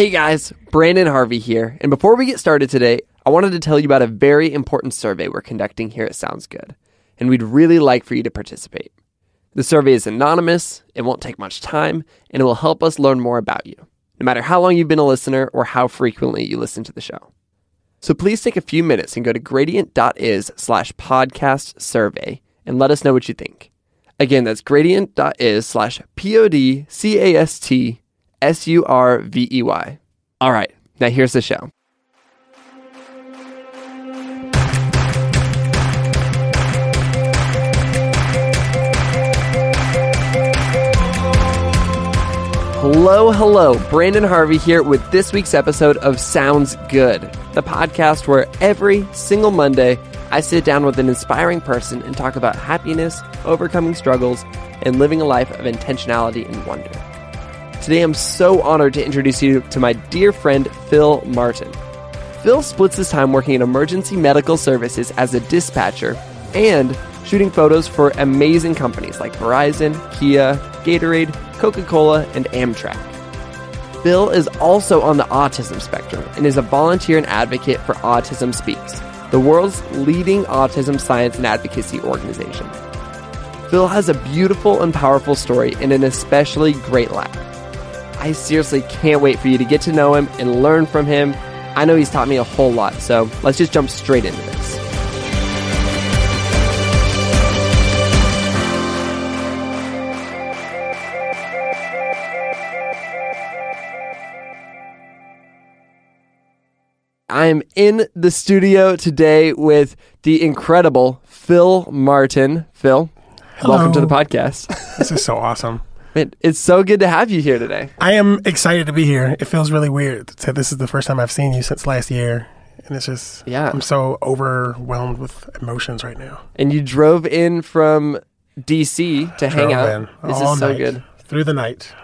Hey guys, Branden Harvey here. And before we get started today, I wanted to tell you about a very important survey we're conducting here at Sounds Good. And we'd really like for you to participate. The survey is anonymous, it won't take much time, and it will help us learn more about you, no matter how long you've been a listener or how frequently you listen to the show. So please take a few minutes and go to gradient.is slash podcast survey and let us know what you think. Again, that's gradient.is slash P O D C A S T S U R V E Y. All right, now here's the show. Hello, hello. Branden Harvey here with this week's episode of Sounds Good, the podcast where every single Monday I sit down with an inspiring person and talk about happiness, overcoming struggles, and living a life of intentionality and wonder. Today I'm so honored to introduce you to my dear friend Phil Martin. Phil splits his time working in emergency medical services as a dispatcher and shooting photos for amazing companies like Verizon, Kia, Gatorade, Coca Cola, and Amtrak. Phil is also on the autism spectrum and is a volunteer and advocate for Autism Speaks, the world's leading autism science and advocacy organization. Phil has a beautiful and powerful story and an especially great laugh. I seriously can't wait for you to get to know him and learn from him. I know he's taught me a whole lot, so let's just jump straight into this. I'm in the studio today with the incredible Phil Martin. Phil, welcome to the podcast. This is so awesome. Man, it's so good to have you here today. I am excited to be here. It feels really weird to say this is the first time I've seen you since last year. And it's just, Yeah. I'm so overwhelmed with emotions right now. And you drove in from DC to hang out. This is so night, good. Through the night.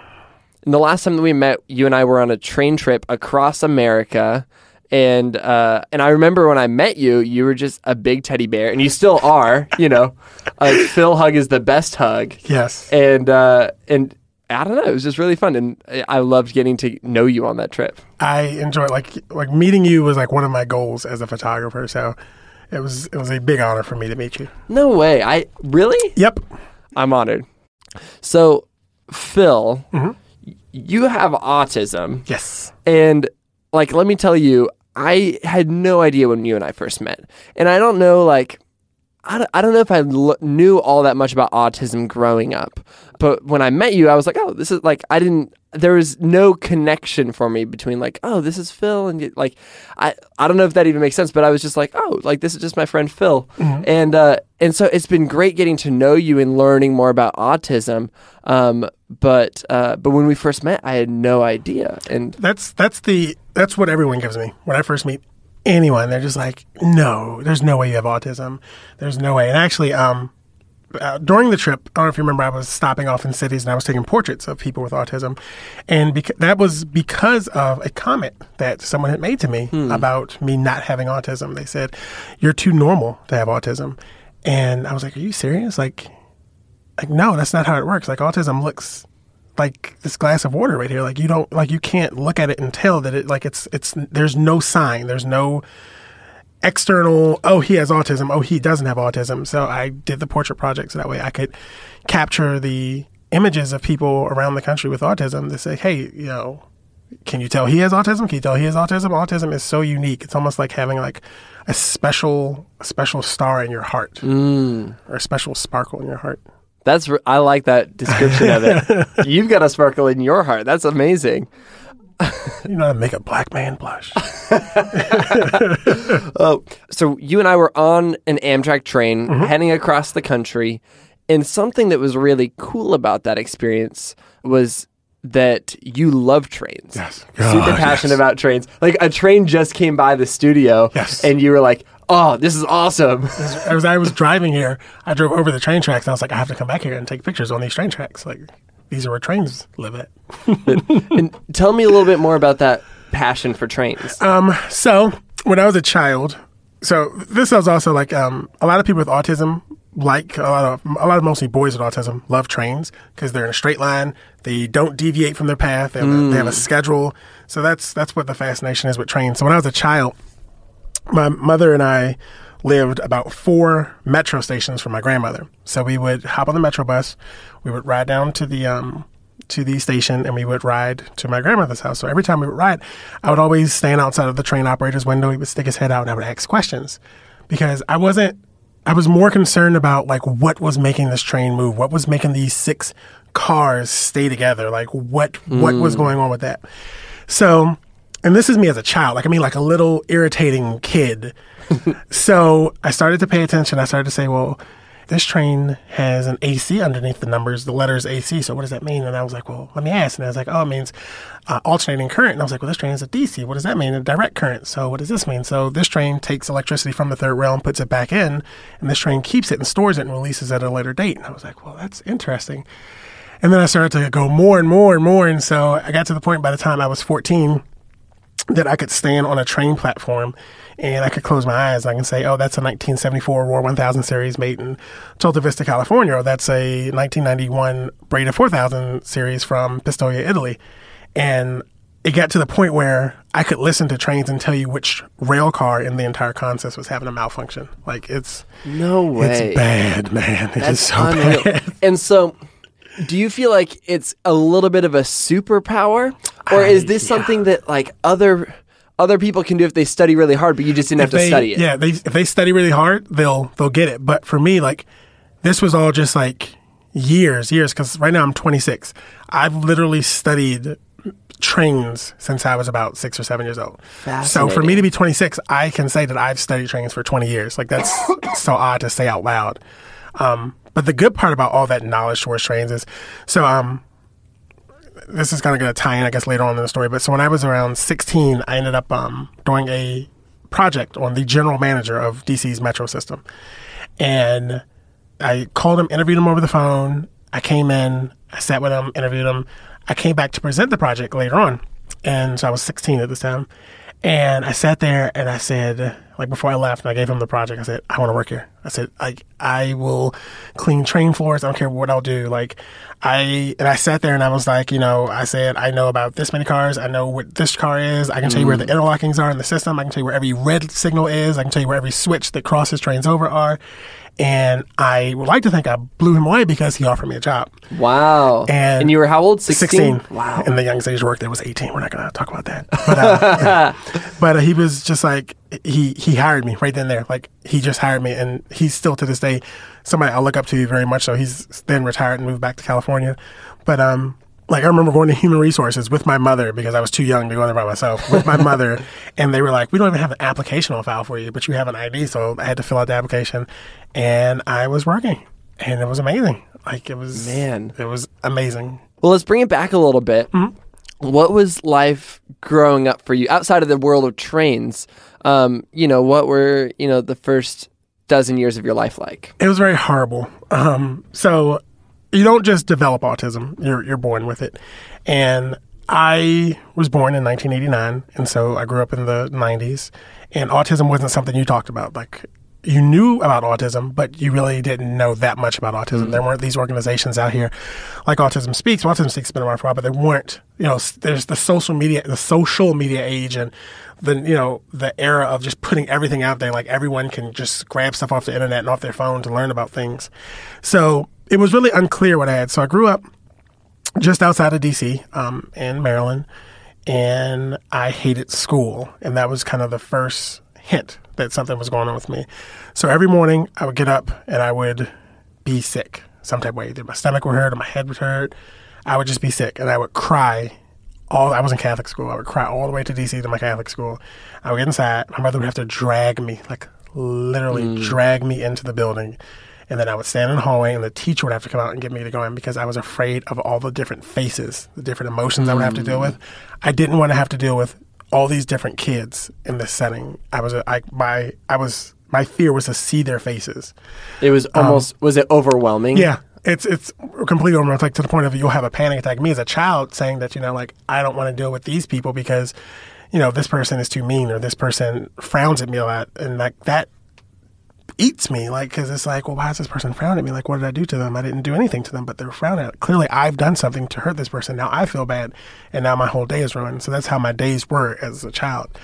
And the last time that we met, you and I were on a train trip across America. And uh, and I remember when I met you, you were just a big teddy bear, and you still are. You know, like Phil hug is the best hug. Yes. and uh, and I don't know, it was just really fun, and I loved getting to know you on that trip. I enjoy like like meeting you was like one of my goals as a photographer. So it was it was a big honor for me to meet you. No way, I really, Yep. I'm honored. So, Phil, Mm-hmm. you have autism, Yes. and like, let me tell you, I had no idea when you and I first met, and I don't know like. I don't, I don't know if I l- knew all that much about autism growing up, but when I met you, I was like, oh, this is like, I didn't, there was no connection for me between like, oh, this is Phil. And like, I, I don't know if that even makes sense, but I was just like, oh, like this is just my friend Phil. And, uh, and so it's been great getting to know you and learning more about autism. Um, but, uh, but when we first met, I had no idea. And That's that's the that's what everyone gives me when I first meet anyone. They're just like, no, there's no way you have autism. There's no way. And actually, um, uh, during the trip, I don't know if you remember, I was stopping off in cities and I was taking portraits of people with autism, and beca- that was because of a comment that someone had made to me about me not having autism. They said, "You're too normal to have autism," and I was like, "Are you serious? Like, like no, that's not how it works. Like autism looks." like this glass of water right here like you don't like you can't look at it and tell that it like it's it's there's no sign there's no external oh he has autism. Oh he doesn't have autism. So i did the portrait project so that way i could capture the images of people around the country with autism to say hey you know can you tell he has autism? Can you tell he has autism? Autism is so unique. It's almost like having like a special a special star in your heart mm. or a special sparkle in your heart. That's, I like that description of it. You've got a sparkle in your heart. That's amazing. you know how to make a black man blush Oh, so you and I were on an Amtrak train mm-hmm. heading across the country, and something that was really cool about that experience was that you love trains. Yes. Super passionate yes. about trains. Like a train just came by the studio, Yes. and you were like, "Oh, this is awesome." as I was driving here, I drove over the train tracks and I was like, I have to come back here and take pictures on these train tracks. Like, these are where trains live at. and tell me a little bit more about that passion for trains. Um, so when I was a child, so this was also like um, a lot of people with autism like a lot of a lot of mostly boys with autism love trains because they're in a straight line. They don't deviate from their path. They have, a, they have a schedule. So that's that's what the fascination is with trains. So when I was a child, my mother and I lived about four metro stations from my grandmother. So we would hop on the metro bus, we would ride down to the um, to the station, and we would ride to my grandmother's house. So every time we would ride, I would always stand outside of the train operator's window. He would stick his head out, and I would ask questions because I wasn't. I was more concerned about like what was making this train move, what was making these six cars stay together, like what what was going on with that. So, and this is me as a child, like I mean, like a little irritating kid. so I started to pay attention. I started to say, well, this train has an AC underneath the numbers, the letters AC. So what does that mean? And I was like, well, let me ask. And I was like, oh, it means uh, alternating current. And I was like, well, this train is a DC. What does that mean? A direct current. So what does this mean? So this train takes electricity from the third rail and puts it back in, and this train keeps it and stores it and releases it at a later date. And I was like, well, that's interesting. And then I started to go more and more and more. And so I got to the point by the time I was 14 that I could stand on a train platform and I could close my eyes. And I can say, oh, that's a 1974 Rohr 1000 series made in Chula Vista, California, or that's a 1991 Breda 4000 series from Pistoia, Italy. And it got to the point where I could listen to trains and tell you which rail car in the entire consist was having a malfunction. Like it's No way. it's bad, man. It is That's so unreal. bad. And so, do you feel like it's a little bit of a superpower, or is this something that like other other people can do if they study really hard, but you just didn't have to they, study it? Yeah, they if they study really hard, they'll they'll get it. But for me, like this was all just like years, years. Because right now I'm 26. I've literally studied trains since I was about six or seven years old. So for me to be 26, I can say that I've studied trains for 20 years. Like that's so odd to say out loud. Um, but the good part about all that knowledge towards trains is, so um, this is kind of going to tie in, I guess, later on in the story. But so when I was around 16, I ended up um, doing a project on the general manager of DC's metro system. And I called him, interviewed him over the phone. I came in, I sat with him, interviewed him. I came back to present the project later on. And so I was 16 at this time. And I sat there and I said, like before I left, and I gave him the project, I said, I want to work here. I said, I, I will clean train floors. I don't care what I'll do. Like, I, and I sat there and I was like, you know, I said, I know about this many cars. I know what this car is. I can tell you where the interlockings are in the system. I can tell you where every red signal is. I can tell you where every switch that crosses trains over are. And I would like to think I blew him away because he offered me a job. Wow. And you were how old? 16? 16. Wow. And the youngest age worked there was 18. We're not going to talk about that. But, uh, yeah. but uh, he was just like, he, he hired me right then there. Like, he just hired me. And he's still to this day somebody I look up to very much so. He's then retired and moved back to California. But, um, like I remember going to human resources with my mother because I was too young to go there by myself with my mother, and they were like, "We don't even have an application on file for you, but you have an ID." So I had to fill out the application, and I was working, and it was amazing. Like it was, Man. it was amazing. Well, let's bring it back a little bit. Mm-hmm. What was life growing up for you outside of the world of trains? Um, you know, what were you know the first dozen years of your life like? It was very horrible. Um, so you don't just develop autism; you're you're born with it. And I was born in 1989, and so I grew up in the 90s. And autism wasn't something you talked about. Like you knew about autism, but you really didn't know that much about autism. There weren't these organizations out here like Autism Speaks. Well, Autism Speaks has been around for a while, but they weren't. You know, there's the social media, the social media age, and the you know the era of just putting everything out there. Like everyone can just grab stuff off the internet and off their phone to learn about things. So it was really unclear what I had. So I grew up just outside of DC um, in Maryland, and I hated school, and that was kind of the first hint that something was going on with me. So every morning I would get up and I would be sick some type of way. Either my stomach would hurt or my head would hurt. I would just be sick, and I would cry. All I was in Catholic school. I would cry all the way to DC to my Catholic school. I would get inside. My mother would have to drag me, like literally drag me into the building. And then I would stand in the hallway, and the teacher would have to come out and get me to go in because I was afraid of all the different faces, the different emotions I would have to deal with. I didn't want to have to deal with all these different kids in this setting. I was, I, my, I was, my fear was to see their faces. It was almost was it overwhelming? Um, Yeah, it's it's completely over. Like to the point of you'll have a panic attack. Me as a child saying that you know like I don't want to deal with these people because you know this person is too mean or this person frowns at me a lot, and like that eats me, like because it's like, well, why is this person frowning at me? Like, what did I do to them? I didn't do anything to them, but they're frowning at. Clearly, I've done something to hurt this person. Now I feel bad, and now my whole day is ruined. So that's how my days were as a child.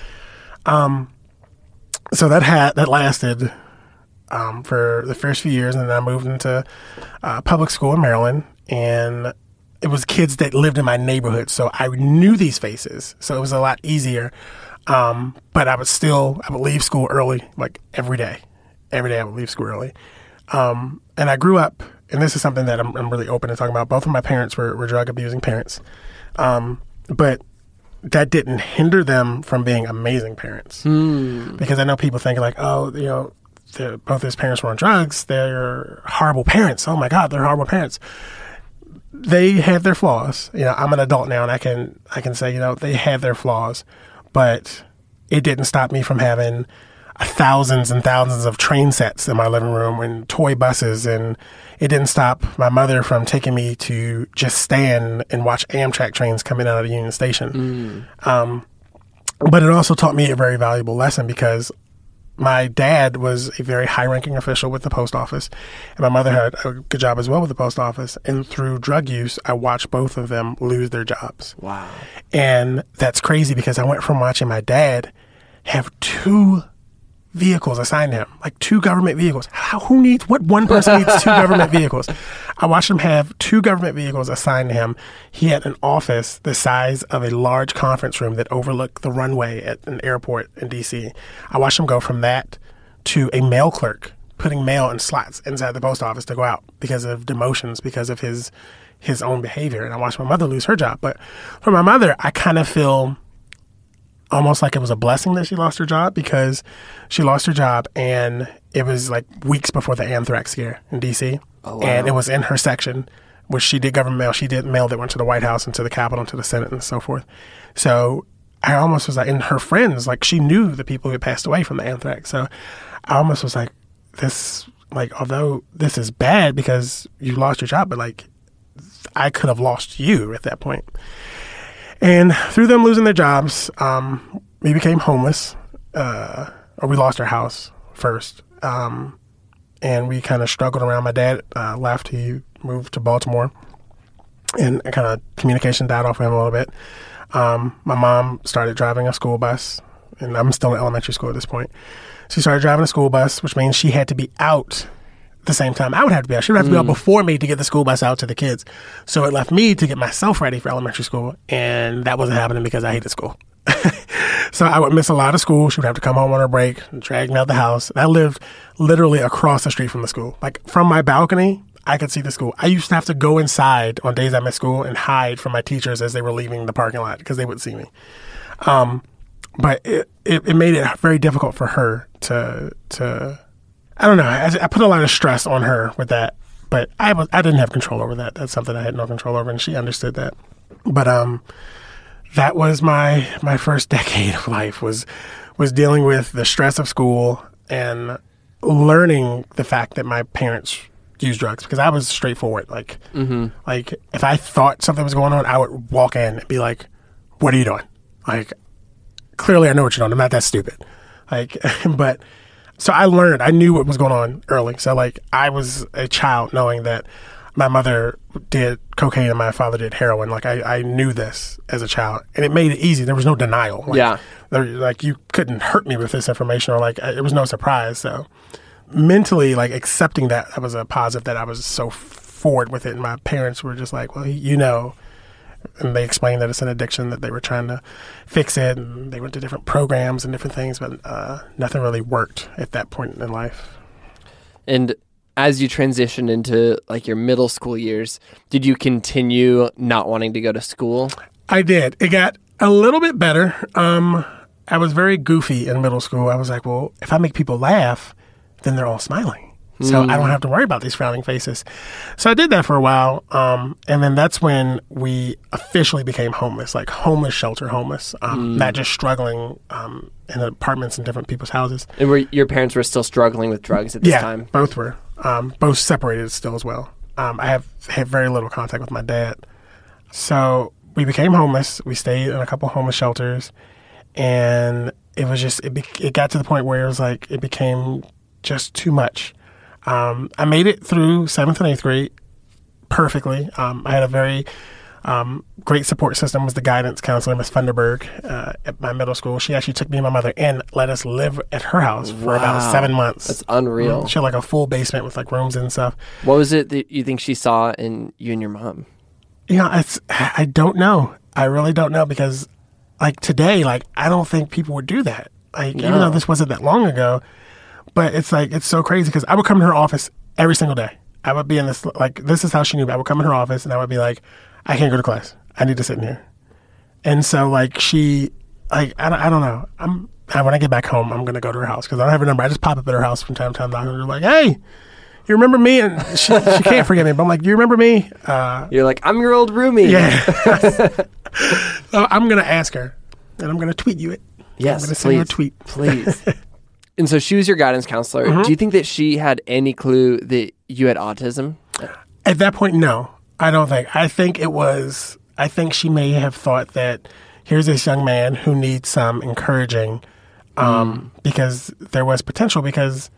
Um, so that had that lasted um, for the first few years, and then I moved into uh, public school in Maryland, and it was kids that lived in my neighborhood, so I knew these faces, so it was a lot easier. Um, but I would still I would leave school early, like every day. Every day I would leave school early. Um, and I grew up, and this is something that I'm, I'm, really open to talking about. Both of my parents were, were drug abusing parents, um, but that didn't hinder them from being amazing parents. Hmm. Because I know people think like, oh, you know, both his parents were on drugs. They're horrible parents. Oh my God, they're horrible parents. They have their flaws. You know, I'm an adult now, and I can I can say, you know, they had their flaws, but it didn't stop me from having thousands and thousands of train sets in my living room and toy buses and it didn't stop my mother from taking me to just stand and watch Amtrak trains coming out of the Union Station. Mm. Um, but it also taught me a very valuable lesson because my dad was a very high ranking official with the post office, and my mother had a good job as well with the post office. And through drug use, I watched both of them lose their jobs. Wow. And that's crazy because I went from watching my dad have two vehicles assigned to him, like two government vehicles. How, who needs, what one person needs two government vehicles? I watched him have two government vehicles assigned to him. He had an office the size of a large conference room that overlooked the runway at an airport in DC. I watched him go from that to a mail clerk putting mail in slots inside the post office to go out because of demotions, because of his his own behavior. And I watched my mother lose her job. But for my mother, I kind of feel almost like it was a blessing that she lost her job because she lost her job and it was like weeks before the anthrax scare in DC. Oh, wow. And it was in her section, which she did government mail. She did mail that went to the White House and to the Capitol and to the Senate and so forth. So I almost was like, and her friends, like she knew the people who had passed away from the anthrax. So I almost was like, this, like, although this is bad because you lost your job, but like, I could have lost you at that point. And through them losing their jobs, um, we became homeless, uh, or we lost our house first. Um, and we kind of struggled around. My dad uh, left; he moved to Baltimore, and kind of communication died off with him a little bit. Um, my mom started driving a school bus, and I'm still in elementary school at this point. She started driving a school bus, which means she had to be out the same time I would have to be out. She would have to be out mm. before me to get the school bus out to the kids. So it left me to get myself ready for elementary school, and that wasn't happening because I hated school. so I would miss a lot of school. She would have to come home on her break, drag me out of the house. I lived literally across the street from the school. Like from my balcony, I could see the school. I used to have to go inside on days I missed school and hide from my teachers as they were leaving the parking lot because they would see me. Um, but it, it, it made it very difficult for her to to I don't know. I, I, put a lot of stress on her with that, but I was I didn't have control over that. That's something I had no control over, and she understood that. But um, that was my my first decade of life was was dealing with the stress of school and learning the fact that my parents use drugs because I was straightforward. Like, mm-hmm. like if I thought something was going on, I would walk in and be like, "What are you doing?" Like, clearly I know what you're doing. I'm not that stupid. Like, but so I learned, I knew what was going on early. So like I was a child knowing that my mother did cocaine and my father did heroin. Like I, I knew this as a child, and it made it easy. There was no denial. Like, yeah, there, like you couldn't hurt me with this information, or like it was no surprise. So mentally, like accepting that that was a positive. That I was so forward with it, and my parents were just like, "Well, you know, and they explained that it's an addiction that they were trying to fix it and they went to different programs and different things but uh, nothing really worked at that point in life. And as you transitioned into like your middle school years did you continue not wanting to go to school? I did. It got a little bit better. Um, i was very goofy in middle school. I was like well if i make people laugh then they're all smiling so mm. I don't mm. have to worry about these frowning faces. So I did that for a while, um, and then that's when we officially became homeless, like homeless shelter homeless, um, mm. not just struggling um, in apartments in different people's houses. And were, your parents were still struggling with drugs at this yeah, time? both were. Um, both separated still as well. Um, I have had very little contact with my dad. So we became homeless. We stayed in a couple homeless shelters, and it was just it, be, it got to the point where it was like it became just too much. Um, I made it through seventh and eighth grade perfectly. Um, I had a very um, great support system. Was the guidance counselor, Miss Funderburg, uh, at my middle school. She actually took me and my mother and let us live at her house for about seven months. That's unreal. She had like a full basement with like rooms and stuff. What was it that you think she saw in you and your mom? You know, it's I don't know. I really don't know because like today, like I don't think people would do that. Like even though this wasn't that long ago, but it's like it's so crazy because I would come to her office every single day. I would be in this like this is how she knew. me. I would come in her office and I would be like, I can't go to class. I need to sit in here. And so like she like I don't, I don't know. I'm I, when I get back home, I'm gonna go to her house because I don't have her number. I just pop up at her house from time to time, knocking on her like, "Hey, you remember me?" And she, she can't forget me, but I'm like, "Do you remember me?" Uh, You're like, I'm your old roomie. yeah. so I'm gonna ask her, and I'm gonna tweet you it. Yes, I'm gonna send her a please. tweet. Please. and so she was your guidance counselor. Mm-hmm. Do you think that she had any clue that you had autism? At that point, no, I don't think. I think it was. I think she may have thought that here's this young man who needs some encouraging, um, because there was potential. Because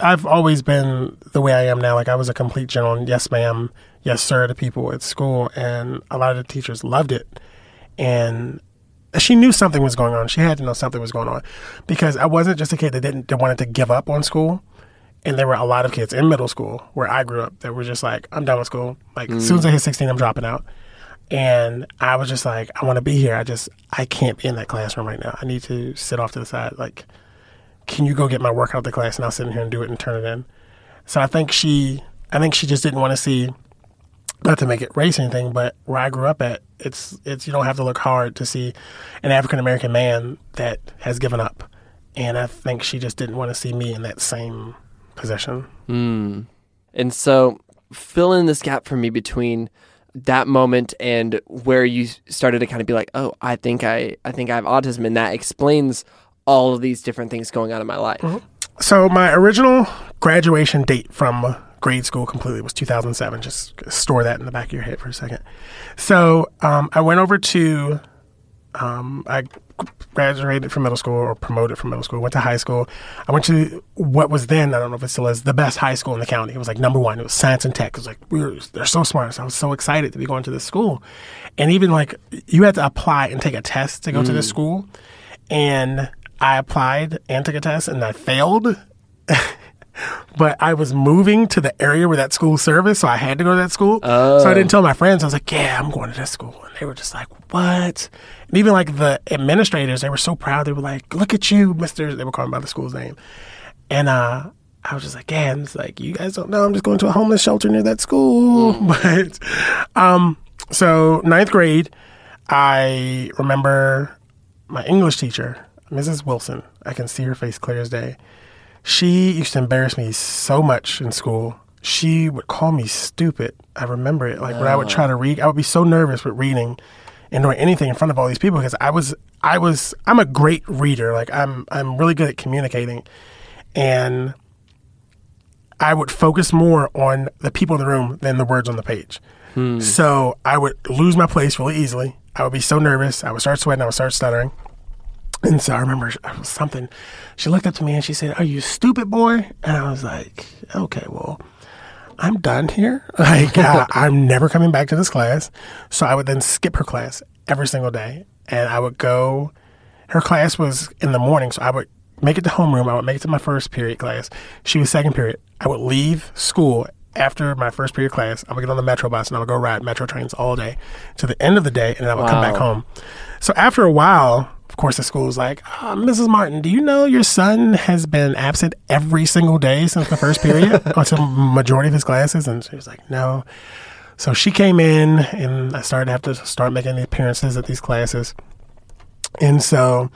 I've always been the way I am now. Like I was a complete general, yes, ma'am, yes, sir, to people at school, and a lot of the teachers loved it. And she knew something was going on. She had to know something was going on because I wasn't just a kid that didn't that wanted to give up on school. And there were a lot of kids in middle school where I grew up that were just like, I'm done with school. Like as soon as I hit 16, I'm dropping out. And I was just like, I want to be here. I just I can't be in that classroom right now. I need to sit off to the side. Like, can you go get my work out of the class and I'll sit in here and do it and turn it in. So I think she I think she just didn't want to see not to make it race anything, but where I grew up at, it's it's you don't have to look hard to see an African American man that has given up, and I think she just didn't want to see me in that same position. Hmm. And so fill in this gap for me between that moment and where you started to kind of be like, "Oh, I think I I think I have autism." And that explains all of these different things going on in my life. Mm-hmm. So my original graduation date from grade school completely was 2007. Just store that in the back of your head for a second. So um, I went over to, um, I graduated from middle school or promoted from middle school. Went to high school. I went to what was then I don't know if it still is the best high school in the county. It was like number one. It was science and tech. It was like we were they're so smart. So I was so excited to be going to this school, and even like you had to apply and take a test to go to this school, and I applied and took a test and I failed. but I was moving to the area where that school serviced, so I had to go to that school. So I didn't tell my friends. I was like, "Yeah, I'm going to that school," and they were just like, "What?" And even like the administrators, they were so proud. They were like, "Look at you, Mister." They were calling by the school's name, and uh, I was just like, "Yeah." And it's like, "You guys don't know. I'm just going to a homeless shelter near that school." But um, so ninth grade, I remember my English teacher, Mrs. Wilson. I can see her face clear as day. She used to embarrass me so much in school. She would call me stupid. I remember it. Like when I would try to read, I would be so nervous with reading and doing anything in front of all these people because I was, I was, I'm a great reader. Like I'm, I'm really good at communicating, and I would focus more on the people in the room than the words on the page. Hmm. So I would lose my place really easily. I would be so nervous. I would start sweating. I would start stuttering. And so I remember something. She looked up to me and she said, "Are you stupid, boy?" And I was like, "Okay, well, I'm done here. Like, uh, I'm never coming back to this class." So I would then skip her class every single day, and I would go. Her class was in the morning, so I would make it to homeroom. I would make it to my first period class. She was second period. I would leave school after my first period class. I would get on the metro bus and I would go ride metro trains all day to the end of the day, and then I would come back home. So after a while, of course, the school was like, "Ah, Mrs. Martin, do you know your son has been absent every single day since the first period, to majority of his classes? And she was like, no. So she came in, and I started to have to start making the appearances at these classes. And so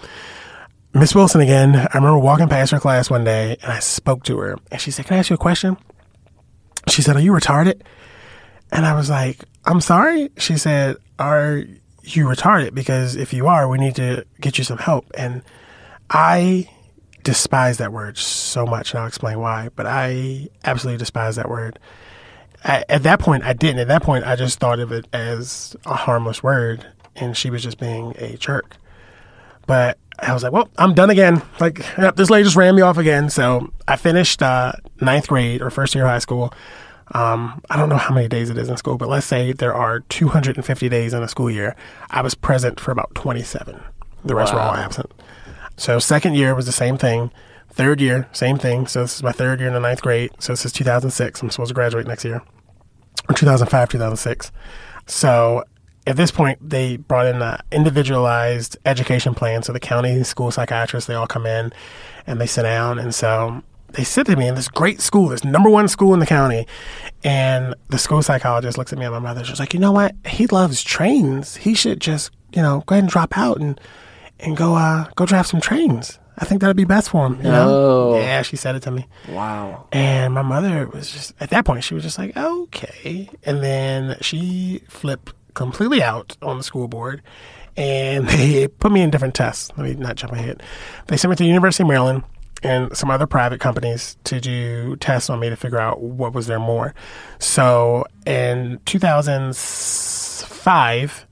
Miss Wilson again, I remember walking past her class one day, and I spoke to her, and she said, "Can I ask you a question?" She said, "Are you retarded?" And I was like, I'm sorry. She said, Are you retarded? Because if you are, we need to get you some help. And I despise that word so much, and I'll explain why, but I absolutely despise that word. I, at that point, I didn't. At that point, I just thought of it as a harmless word, and she was just being a jerk. But I was like, well, I'm done again. Like, yep, this lady just ran me off again. So I finished uh, ninth grade or first year of high school. Um, I don't know how many days it is in school, but let's say there are 250 days in a school year. I was present for about 27. The rest were all absent. So second year was the same thing. Third year, same thing. So this is my third year in the ninth grade. So this is 2006. I'm supposed to graduate next year, or 2005, 2006. So at this point, they brought in an individualized education plan. So the county school psychiatrists, they all come in and they sit down. And so they sit to me in this great school, this number one school in the county. And the school psychologist looks at me and my mother. She's like, you know what? He loves trains. He should just, you know, go ahead and drop out and and go uh go drive some trains. I think that'd be best for him. You know? No. Yeah, she said it to me. Wow. And my mother was just at that point she was just like, okay. And then she flipped completely out on the school board and they put me in different tests. Let me not jump ahead. They sent me to the University of Maryland and some other private companies to do tests on me to figure out what was there more. So in 2005,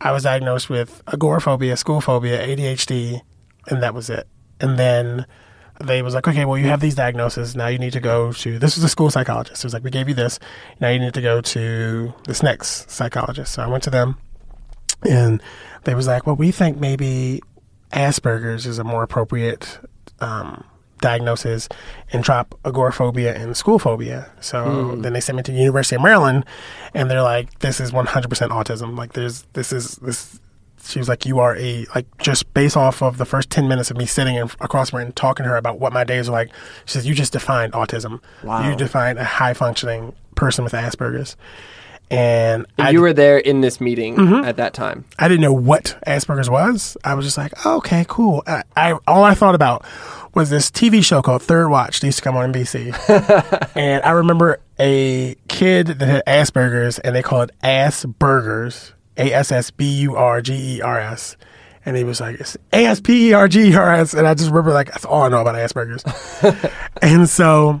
I was diagnosed with agoraphobia, school phobia, ADHD, and that was it. And then they was like, okay, well, you have these diagnoses. Now you need to go to this was a school psychologist. It was like, we gave you this. Now you need to go to this next psychologist. So I went to them, and they was like, well, we think maybe Asperger's is a more appropriate um, diagnosis, and drop agoraphobia and school phobia. So then they sent me to the University of Maryland, and they're like, this is 100% autism. Like, there's this is this she was like, "You are a like just based off of the first ten minutes of me sitting in, across from her and talking to her about what my days are like." She says, "You just defined autism. Wow. You defined a high functioning person with Asperger's." And And you were there in this meeting Mm-hmm. at that time. I didn't know what Asperger's was. I was just like, oh, "Okay, cool." I, I all I thought about was this TV show called Third Watch. That used to come on NBC, and I remember a kid that had Asperger's, and they called it Ass Burgers, A S S B U R G E R S. And he was like, it's A S P E R G E R S. And I just remember, like, that's all I know about Asperger's. and so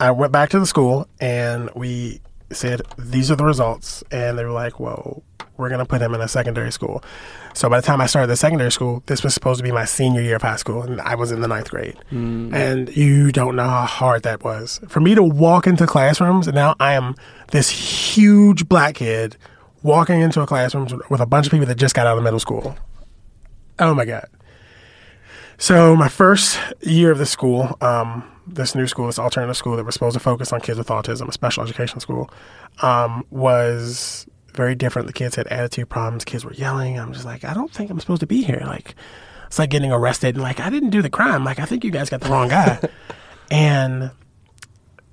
I went back to the school and we said, these are the results. And they were like, well, we're going to put him in a secondary school. So by the time I started the secondary school, this was supposed to be my senior year of high school. And I was in the ninth grade. And you don't know how hard that was. For me to walk into classrooms, and now I am this huge black kid walking into a classroom with a bunch of people that just got out of middle school. Oh my God. So my first year of the school, um, this new school, this alternative school that was supposed to focus on kids with autism, a special education school, um, was very different. The kids had attitude problems. Kids were yelling. I'm just like, I don't think I'm supposed to be here. Like, it's like getting arrested and like I didn't do the crime. Like I think you guys got the wrong guy. and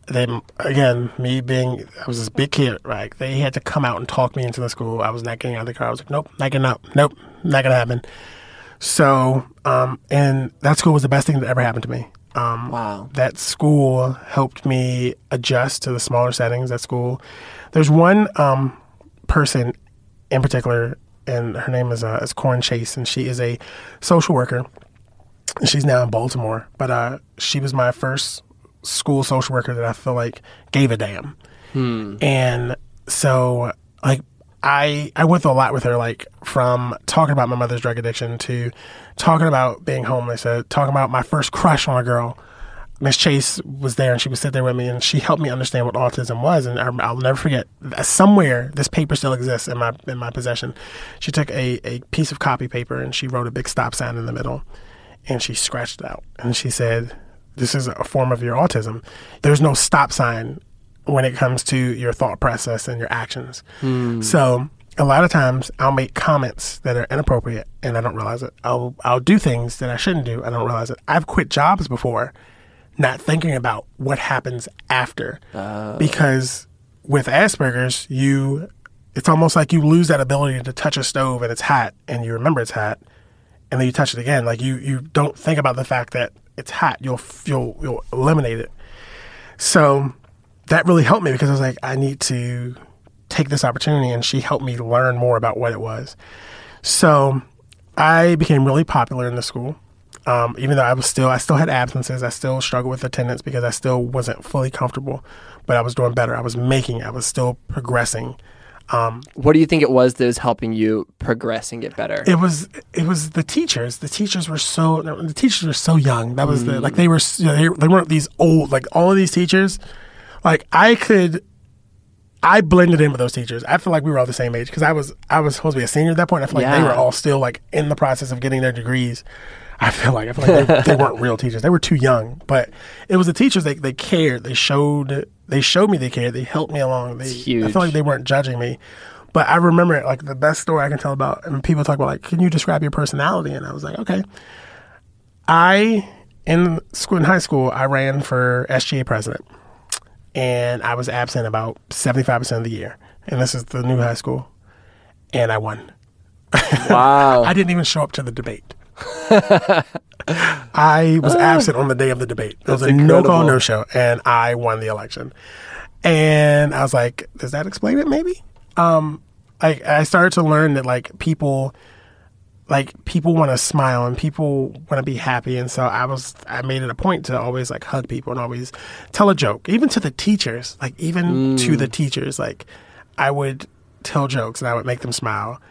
then again, me being I was this big kid, right? They had to come out and talk me into the school. I was not getting out of the car. I was like, nope, not getting out. Nope, not gonna happen. So, um, and that school was the best thing that ever happened to me. Um, Wow. that school helped me adjust to the smaller settings at school. There's one um, person in particular, and her name is uh, is Corin Chase, and she is a social worker. And she's now in Baltimore, but uh, she was my first school social worker that I feel like gave a damn. And so, like, I I went through a lot with her, like from talking about my mother's drug addiction to talking about being homeless, uh, talking about my first crush on a girl. Miss Chase was there and she would sit there with me and she helped me understand what autism was. And I, I'll never forget. uh, Somewhere this paper still exists in my in my possession. She took a, a piece of copy paper and she wrote a big stop sign in the middle, and she scratched it out and she said, "This is a form of your autism. There's no stop sign when it comes to your thought process and your actions. So a lot of times I'll make comments that are inappropriate and I don't realize it. I'll I'll do things that I shouldn't do. I don't realize it. I've quit jobs before, not thinking about what happens after, uh. because with Asperger's, you it's almost like you lose that ability to touch a stove and it's hot and you remember it's hot and then you touch it again like you you don't think about the fact that it's hot you'll you'll you'll eliminate it so that really helped me because I was like, I need to take this opportunity. And she helped me learn more about what it was. So I became really popular in the school. Um, even though I was still, I still had absences. I still struggled with attendance because I still wasn't fully comfortable, but I was doing better. I was making, I was still progressing. What do you think it was that was helping you progress and get better? It was it was the teachers. The teachers were so the teachers were so young. That was the like they were you know, they, they weren't these old like all of these teachers. Like I could, I blended in with those teachers. I feel like we were all the same age because I was I was supposed to be a senior at that point. I feel like they were all still like in the process of getting their degrees. I feel like I feel like they, they weren't real teachers. They were too young. But it was the teachers. They they cared. They showed they showed me they cared. They helped me along. They, I feel like they weren't judging me. But I remember it, like the best story I can tell about, and people talk about like, can you describe your personality? And I was like, okay. I in school in high school, I ran for SGA president, and I was absent about seventy five percent of the year. And this is the new high school, and I won. wow. I didn't even show up to the debate. I was absent on the day of the debate. It was a no call, no show, and I won the election. And I was like, does that explain it? Maybe. Um, I I started to learn that like people, like people want to smile and people want to be happy, and so I was I made it a point to always like hug people and always tell a joke, even to the teachers, like even to the mm. teachers, like I would tell jokes and I would make them smile.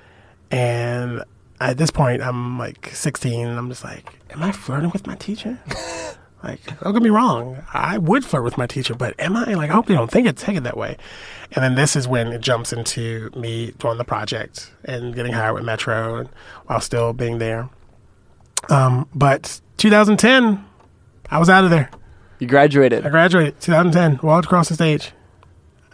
And at this point, I'm like 16, and I'm just like, am I flirting with my teacher? like, don't get me wrong, I would flirt with my teacher, but am I? Like, I hope they don't think it, take it that way. And then this is when it jumps into me doing the project and getting hired with Metro, and while still being there. Um, but 2010, I was out of there. you graduated. I graduated 2010, walked across the stage.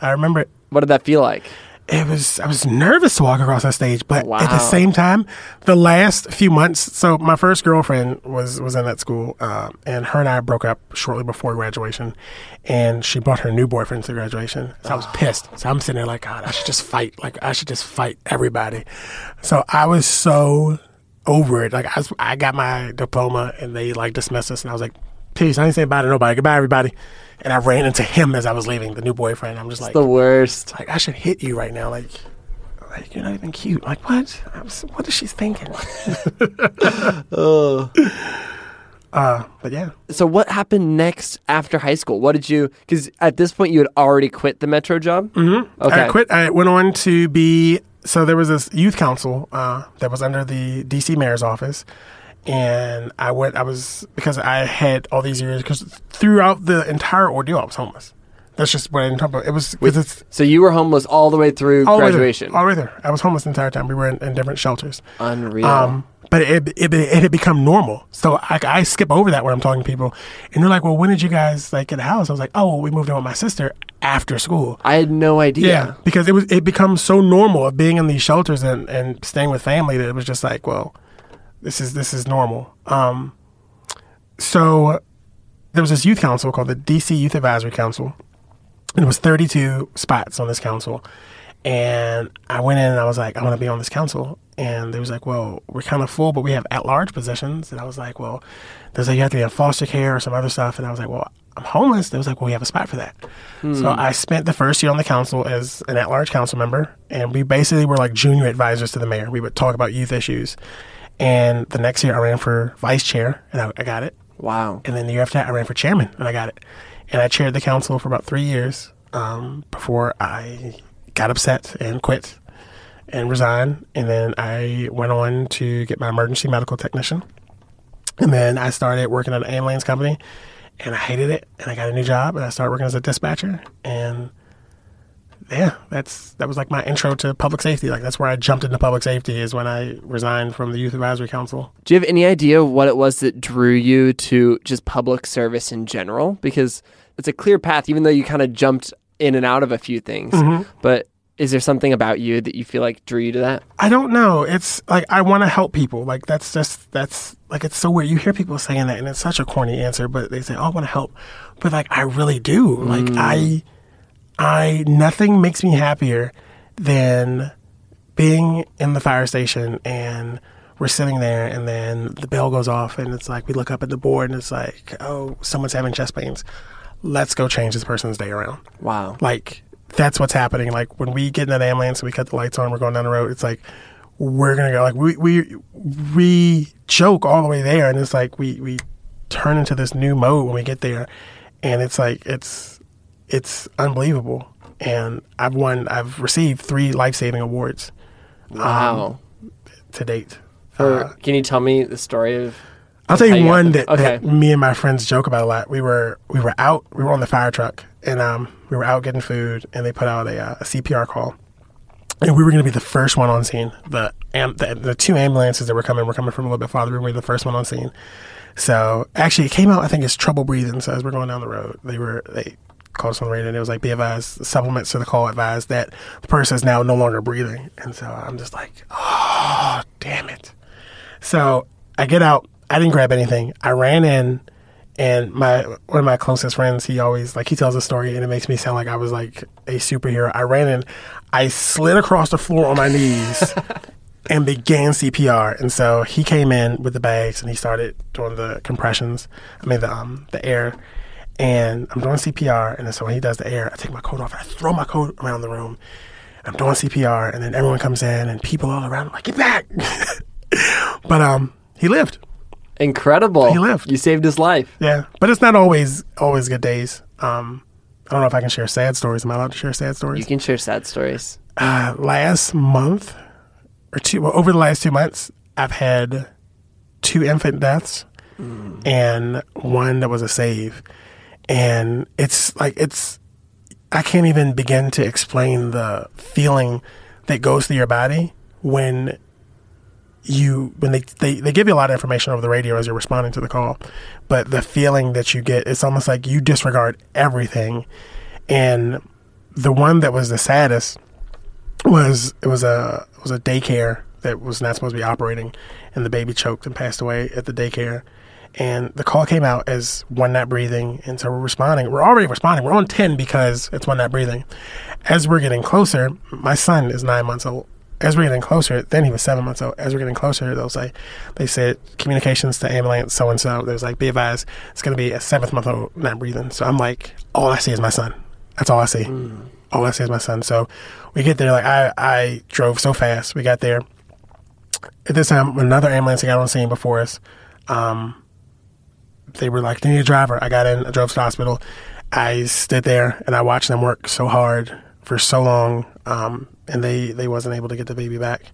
I remember it What did that feel like? It was I was nervous to walk across that stage, but at the same time, the last few months. So my first girlfriend was was in that school, uh, and her and I broke up shortly before graduation, and she brought her new boyfriend to graduation. So I was pissed. So I'm sitting there like, God, I should just fight. Like I should just fight everybody. So I was so over it. Like I was, I got my diploma, and they like dismissed us, and I was like. Peace. I ain't saying bye to nobody. Goodbye, everybody. And I ran into him as I was leaving, the new boyfriend. I'm just like, The worst. like I should hit you right now. Like, like you're not even cute. Like what? Was, what is she thinking? uh, but yeah, So what happened next after high school? What did you? Because at this point you had already quit the Metro job. Mm-hmm. Okay. I quit. I went on to be. So there was this youth council uh, that was under the DC mayor's office, and I went. I was because I had all these years because throughout the entire ordeal I was homeless. That's just what I'm talking about. It was because it's So you were homeless all the way through all the way there. graduation. All the way there. I was homeless the entire time. We were in, in different shelters. Unreal. Um, but it, it, it had become normal. So I, I skip over that when I'm talking to people. And they're like, well, when did you guys like get a house? I was like, oh, well, we moved in with my sister after school. I had no idea. Yeah. Because it was, it becomes so normal of being in these shelters and, and staying with family that it was just like, well, this is, this is normal. Um, so there was this youth council called the DC Youth Advisory Council. And it was 32 spots on this council. And I went in and I was like, I want to be on this council. And they was like, well, we're kind of full, but we have at large positions. And I was like, well, there's like, you have to be in foster care or some other stuff. And I was like, well, I'm homeless. They was like, well, we have a spot for that. So I spent the first year on the council as an at large council member. And we basically were like junior advisors to the mayor. We would talk about youth issues. And the next year I ran for vice chair and I, I got it. Wow. And then the year after that, I ran for chairman and I got it. And I chaired the council for about three years um, before I got upset and quit and resigned. And then I went on to get my emergency medical technician. And then I started working at an ambulance company and I hated it. And I got a new job and I started working as a dispatcher. And yeah, that's that was like my intro to public safety. Like that's where I jumped into public safety is when I resigned from the Youth Advisory Council. Do you have any idea what it was that drew you to just public service in general? Because it's a clear path, even though you kind of jumped in and out of a few things. Mm-hmm. But is there something about you that you feel like drew you to that? I don't know. It's like I want to help people. Like that's just that's like it's so weird. You hear people saying that, and it's such a corny answer, but they say, "Oh, I want to help," but like I really do. Like I, I nothing makes me happier than being in the fire station and we're sitting there, and then the bell goes off, and it's like we look up at the board, and it's like, "Oh, someone's having chest pains. Let's go change this person's day around." Wow. like that's what's happening. Like when we get in that ambulance and we cut the lights on, we're going down the road. It's like we're gonna go. Like we we we joke all the way there, and it's like we we turn into this new mode when we get there, and it's like it's it's unbelievable. and I've won. I've received three life saving awards Wow. to date. For, Uh, can you tell me the story of? I'll tell you one that, okay. that me and my friends joke about a lot. We were we were out. We were on the fire truck, and um, we were out getting food, and they put out a, uh, a CPR call, and we were going to be the first one on scene. The, am, the the two ambulances that were coming were coming from a little bit farther. We were the first one on scene. So actually, it came out. I think it's trouble breathing. So as we're going down the road, they were they called us on the radio, and it was like, "Be advised, supplements to the call advised that the person is now no longer breathing." And so I'm just like, "Oh, damn it!" So I get out. I didn't grab anything. I ran in, and my one of my closest friends, he always like he tells a story, and it makes me sound like I was like a superhero. I ran in, I slid across the floor on my knees. And began CPR, and so he came in with the bags, and he started doing the compressions. I mean the um the air, and I'm doing CPR, and so when he does the air, I take my coat off, and I throw my coat around the room. I'm doing CPR, and then everyone comes in, and people all around, I'm like, get back! but um, he lived. Incredible. He lived. You saved his life. Yeah, but it's not always always good days. Um, I don't know if I can share sad stories. Am I allowed to share sad stories? You can share sad stories. Uh, last month or two, well, over the last two months, I've had two infant deaths and one that was a save, and it's like it's I can't even begin to explain the feeling that goes through your body when you when they, they they give you a lot of information over the radio as you're responding to the call. But the feeling that you get it's almost like you disregard everything. And the one that was the saddest was it was a it was a daycare that was not supposed to be operating. And the baby choked and passed away at the daycare and the call came out as one not breathing and so we're responding we're already responding we're on 10 because it's one not breathing as we're getting closer my son is nine months old as we're getting closer then he was seven months old as we're getting closer they'll say they said communications to ambulance so and so there's like be advised it's going to be a seventh month old not breathing so i'm like all i see is my son that's all i see all I see is my son. So we get there. Like I, I drove so fast. We got there. At this time, another ambulance got on scene before us. Um, they were like, "They need a driver." I got in. I drove to the hospital. I stood there and I watched them work so hard for so long, um, and they they wasn't able to get the baby back.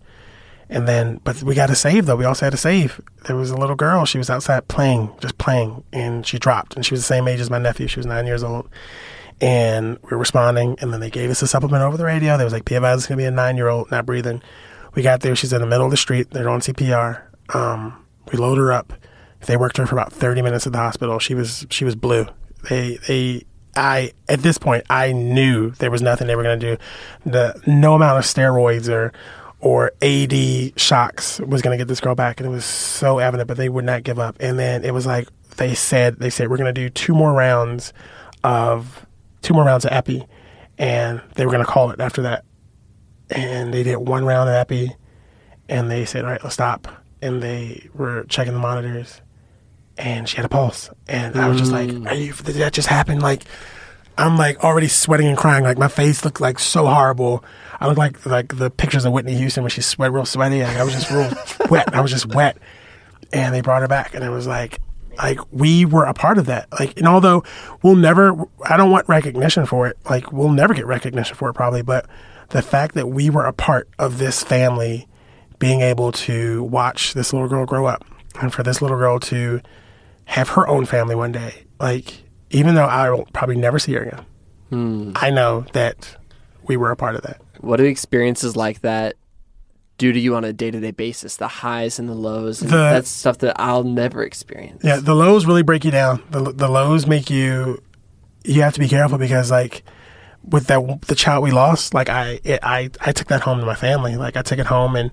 And then, but we got to save though. We also had to save. There was a little girl. She was outside playing, just playing, and she dropped. And she was the same age as my nephew. She was nine years old and we were responding. And then they gave us a supplement over the radio. They was like, "Be it's gonna be a nine-year-old not breathing." We got there. She's in the middle of the street. They're on CPR. Um, we load her up. They worked her for about thirty minutes at the hospital. She was she was blue. They they I at this point I knew there was nothing they were gonna do. The no amount of steroids or or AED shocks was gonna get this girl back, and it was so evident. But they would not give up. And then it was like they said they said we're gonna do two more rounds of two more rounds of epi, and they were going to call it after that. And they did one round of epi, and they said, "All right, let's stop." And they were checking the monitors, and she had a pulse. And I was just like, mm. "Are you? Did that just happen?" Like, I'm like already sweating and crying. Like my face looked like so horrible. I look like like the pictures of Whitney Houston when she sweat real sweaty. Like I was just real wet. I was just wet. And they brought her back, and it was like, like we were a part of that. Like, and although we'll never, I don't want recognition for it. Like we'll never get recognition for it probably, but the fact that we were a part of this family, being able to watch this little girl grow up, and for this little girl to have her own family one day, like even though I will probably never see her again, hmm. I know that we were a part of that. What do experiences like that do to you on a day to day basis? The highs and the lows. And The- that's stuff that I'll never experience. Yeah, the lows really break you down. The the lows make you you have to be careful because like with that the child we lost, like I it, I I took that home to my family. Like I took it home and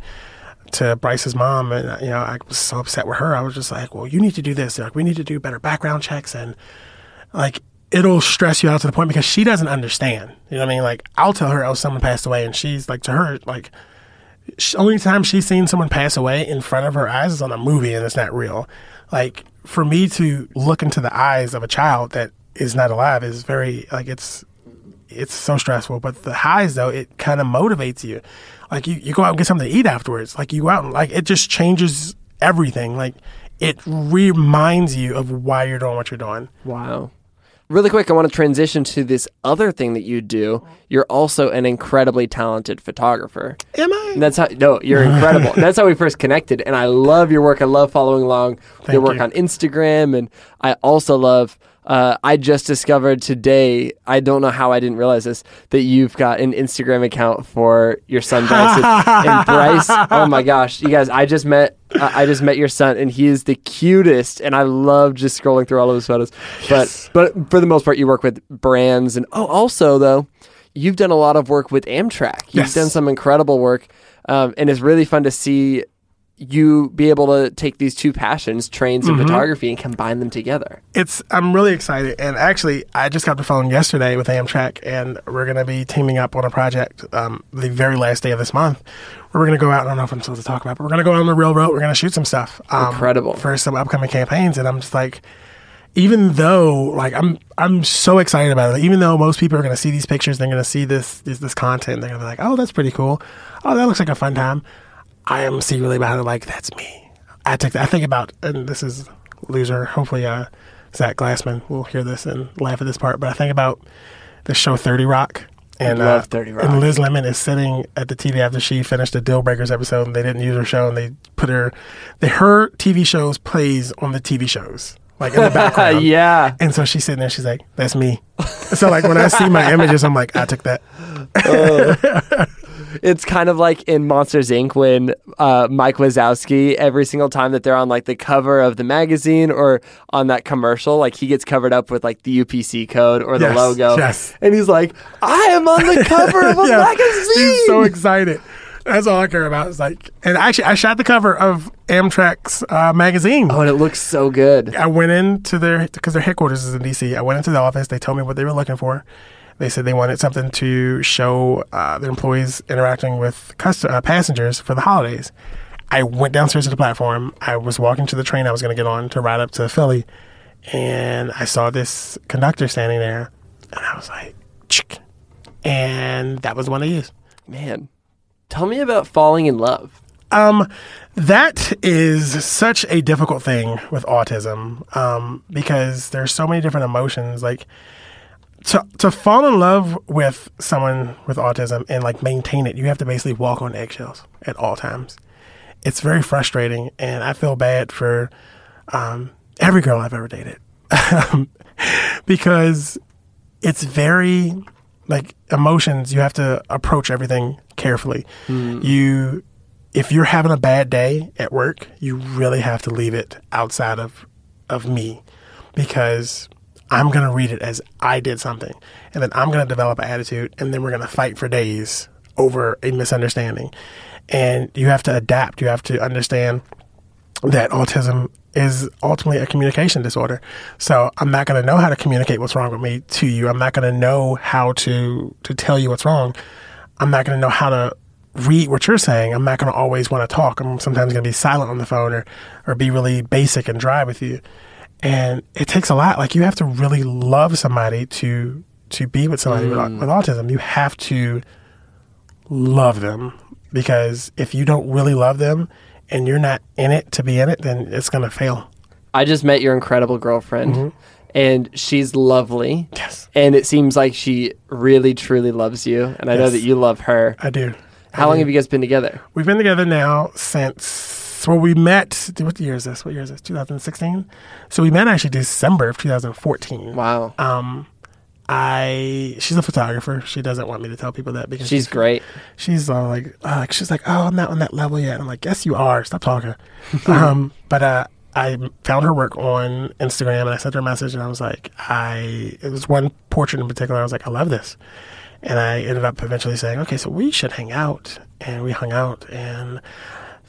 to Bryce's mom, and you know I was so upset with her. I was just like, well, you need to do this. They're like, we need to do better background checks and like it'll stress you out to the point because she doesn't understand. You know what I mean? Like I'll tell her, oh, someone passed away, and she's like to her like sh- only time she's seen someone pass away in front of her eyes is on a movie and it's not real. Like for me to look into the eyes of a child that is not alive is very like it's it's so stressful. But the highs though, it kind of motivates you. Like you, you go out and get something to eat afterwards. Like you go out and like it just changes everything. Like it reminds you of why you're doing what you're doing. Wow. Really quick, I want to transition to this other thing that you do. You're also an incredibly talented photographer. Am I? And that's how no, you're incredible. that's how we first connected. And I love your work. I love following along your work you. on Instagram. And I also love uh, I just discovered today, I don't know how I didn't realize this, that you've got an Instagram account for your son Bryce. and, Bryce, oh my gosh, you guys, I just met uh, I just met your son and he is the cutest and I love just scrolling through all of his photos. Yes. But but for the most part you work with brands and oh also though, you've done a lot of work with Amtrak. You've Yes. done some incredible work. Um, and it's really fun to see you be able to take these two passions, trains Mm-hmm. and photography, and combine them together. It's I'm really excited, and actually, I just got the phone yesterday with Amtrak, and we're going to be teaming up on a project um, the very last day of this month. Where we're going to go out. I don't know if I'm supposed to talk about, but we're going to go on the railroad. We're going to shoot some stuff. Um, Incredible. for some upcoming campaigns, and I'm just like, even though like I'm I'm so excited about it. Even though most people are going to see these pictures, they're going to see this this, this content, they're going to be like, oh, that's pretty cool. Oh, that looks like a fun time. I am secretly behind it, like that's me. I take I think about, and this is loser. Hopefully, uh, Zach Glassman will hear this and laugh at this part. But I think about the show Thirty Rock. And, uh, 30 Rock. and Liz Lemon is sitting at the TV after she finished the Deal Breakers episode, and they didn't use her show, and they put her, they her TV shows plays on the TV shows, like in the background. yeah. And so she's sitting there, she's like, "That's me." so like when I see my images, I'm like, "I took that." It's kind of like in Monsters Inc. when uh, Mike Wazowski, every single time that they're on like the cover of the magazine or on that commercial, like he gets covered up with like the UPC code or the Yes, logo. yes. And he's like, I am on the cover of a Yeah. magazine. He's so excited. That's all I care about. It's like, and actually, I shot the cover of Amtrak's uh, magazine. oh, and it looks so good. I went into their because their headquarters is in DC. I went into the office. They told me what they were looking for. They said they wanted something to show uh, their employees interacting with cust- uh, passengers for the holidays. I went downstairs to the platform. I was walking to the train I was going to get on to ride up to Philly, and I saw this conductor standing there, and I was like, Chick. and that was the one I used. Man, tell me about falling in love. Um, that is such a difficult thing with autism, um, because there's so many different emotions. Like to to fall in love with someone with autism and like maintain it, you have to basically walk on eggshells at all times. It's very frustrating, and I feel bad for um, every girl I've ever dated because it's very like emotions. You have to approach everything carefully. You if you're having a bad day at work, you really have to leave it outside of of me because I'm going to read it as I did something and then I'm going to develop an attitude and then we're going to fight for days over a misunderstanding. And you have to adapt. You have to understand that autism is ultimately a communication disorder. So I'm not going to know how to communicate what's wrong with me to you. I'm not going to know how to to tell you what's wrong. I'm not going to know how to read what you're saying. I'm not going to always want to talk. I'm sometimes going to be silent on the phone or or be really basic and dry with you. And it takes a lot. Like you have to really love somebody to to be with somebody with, with autism. You have to love them because if you don't really love them and you're not in it to be in it, then it's going to fail. I just met your incredible girlfriend, Mm-hmm. and she's lovely. Yes, And it seems like she really, truly loves you. And I know that you love her. I do. How long have you guys been together? We've been together now since well, we met. What year is this? What year is this? 2016. So we met actually December of 2014. Wow. Um, I she's a photographer. She doesn't want me to tell people that because She's great. she's uh, like uh, she's like oh I'm not on that level yet. I'm like yes you are. Stop talking. um, but uh, I found her work on Instagram and I sent her a message and I was like I it was one portrait in particular. I was like I love this, and I ended up eventually saying okay so we should hang out and we hung out and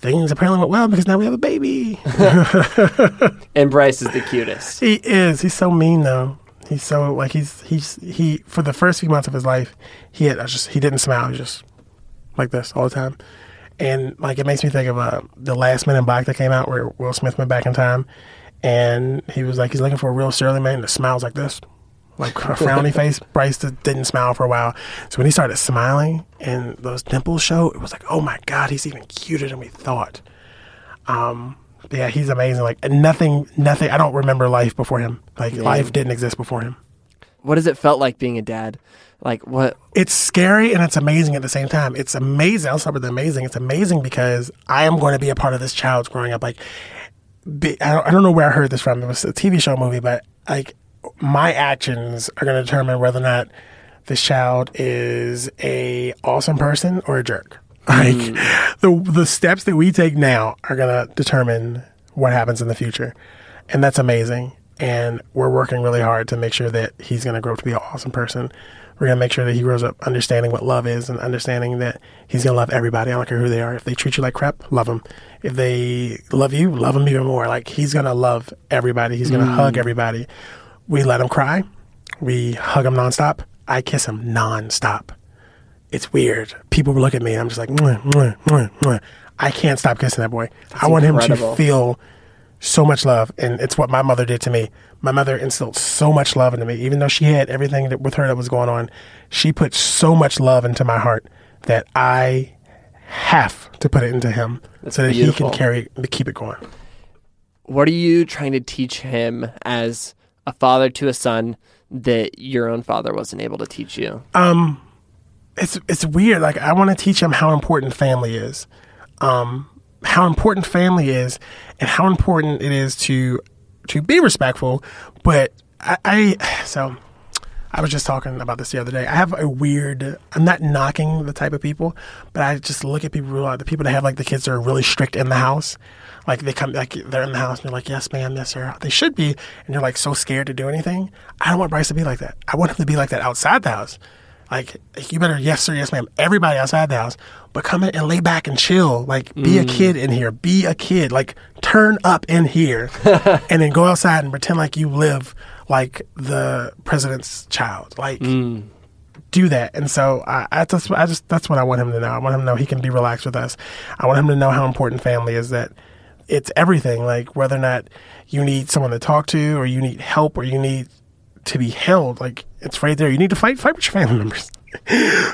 things apparently went well because now we have a baby. And Bryce is the cutest. He is. He's so mean though. He's so like he's he's he for the first few months of his life, he had just he didn't smile. He was just like this all the time, and like it makes me think of uh, the last Men in Black that came out where Will Smith went back in time, and he was like he's looking for a real surly man that smiles like this, like a frowny face. Bryce didn't smile for a while, so when he started smiling and those dimples showed, it was like oh my god, he's even cuter than we thought. Um, yeah, he's amazing. Like nothing, nothing. I don't remember life before him. Like life didn't exist before him. what has it felt like being a dad? Like what? it's scary and it's amazing at the same time. It's amazing. I'll start with the amazing. It's amazing because I am going to be a part of this child's growing up. Like, be, I, don't, I don't know where I heard this from. It was a TV show movie, but like my actions are going to determine whether or not this child is a awesome person or a jerk. Like mm. the the steps that we take now are going to determine what happens in the future, and that's amazing. And we're working really hard to make sure that he's going to grow up to be an awesome person. We're going to make sure that he grows up understanding what love is and understanding that he's going to love everybody. I don't care who they are. If they treat you like crap, love them. If they love you, love them even more. Like he's going to love everybody. He's going to mm. hug everybody. We let him cry. We hug him nonstop. I kiss him nonstop. It's weird. People look at me and I'm just like, mwah, mwah, mwah, mwah. I can't stop kissing that boy. I want him to feel so much love, and it's what my mother did to me. My mother instilled so much love into me, even though she had everything that, with her that was going on. She put so much love into my heart that I have to put it into him so that beautiful. he can carry to keep it going. What are you trying to teach him as a father to a son that your own father wasn't able to teach you? Um, it's it's weird. Like I want to teach him how important family is, um, how important family is, and how important it is to to be respectful. But I, I so I was just talking about this the other day. I have a weird. I'm not knocking the type of people, but I just look at people. The people that have like the kids that are really strict in the house. Like they come, like they're in the house and they're like, "Yes, ma'am, yes, sir." They should be, and you're like so scared to do anything. I don't want Bryce to be like that. I want him to be like that outside the house. Like you better, yes, sir, yes, ma'am. Everybody outside the house, but come in and lay back and chill. Like be a mm. kid in here. Be a kid. Like turn up in here, and then go outside and pretend like you live like the president's child. Like mm. do that. And so I, I just, I just, that's what I want him to know. I want him to know he can be relaxed with us. I want him to know how important family is. That it's everything. Like whether or not you need someone to talk to, or you need help, or you need to be held. Like it's right there. You need to fight, fight with your family members.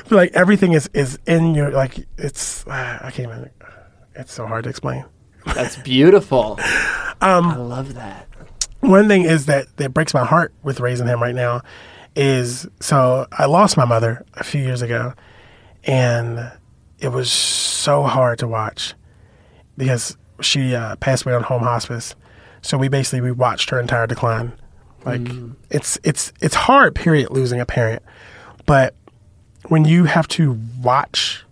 like everything is is in your like. It's uh, I can't even. It's so hard to explain. That's beautiful. Um, I love that. one thing is that that breaks my heart with raising him right now is so I lost my mother a few years ago, and it was so hard to watch because she uh, passed away on home hospice. So we basically we watched her entire decline. Like it's it's it's hard, period, losing a parent, but when you have to watch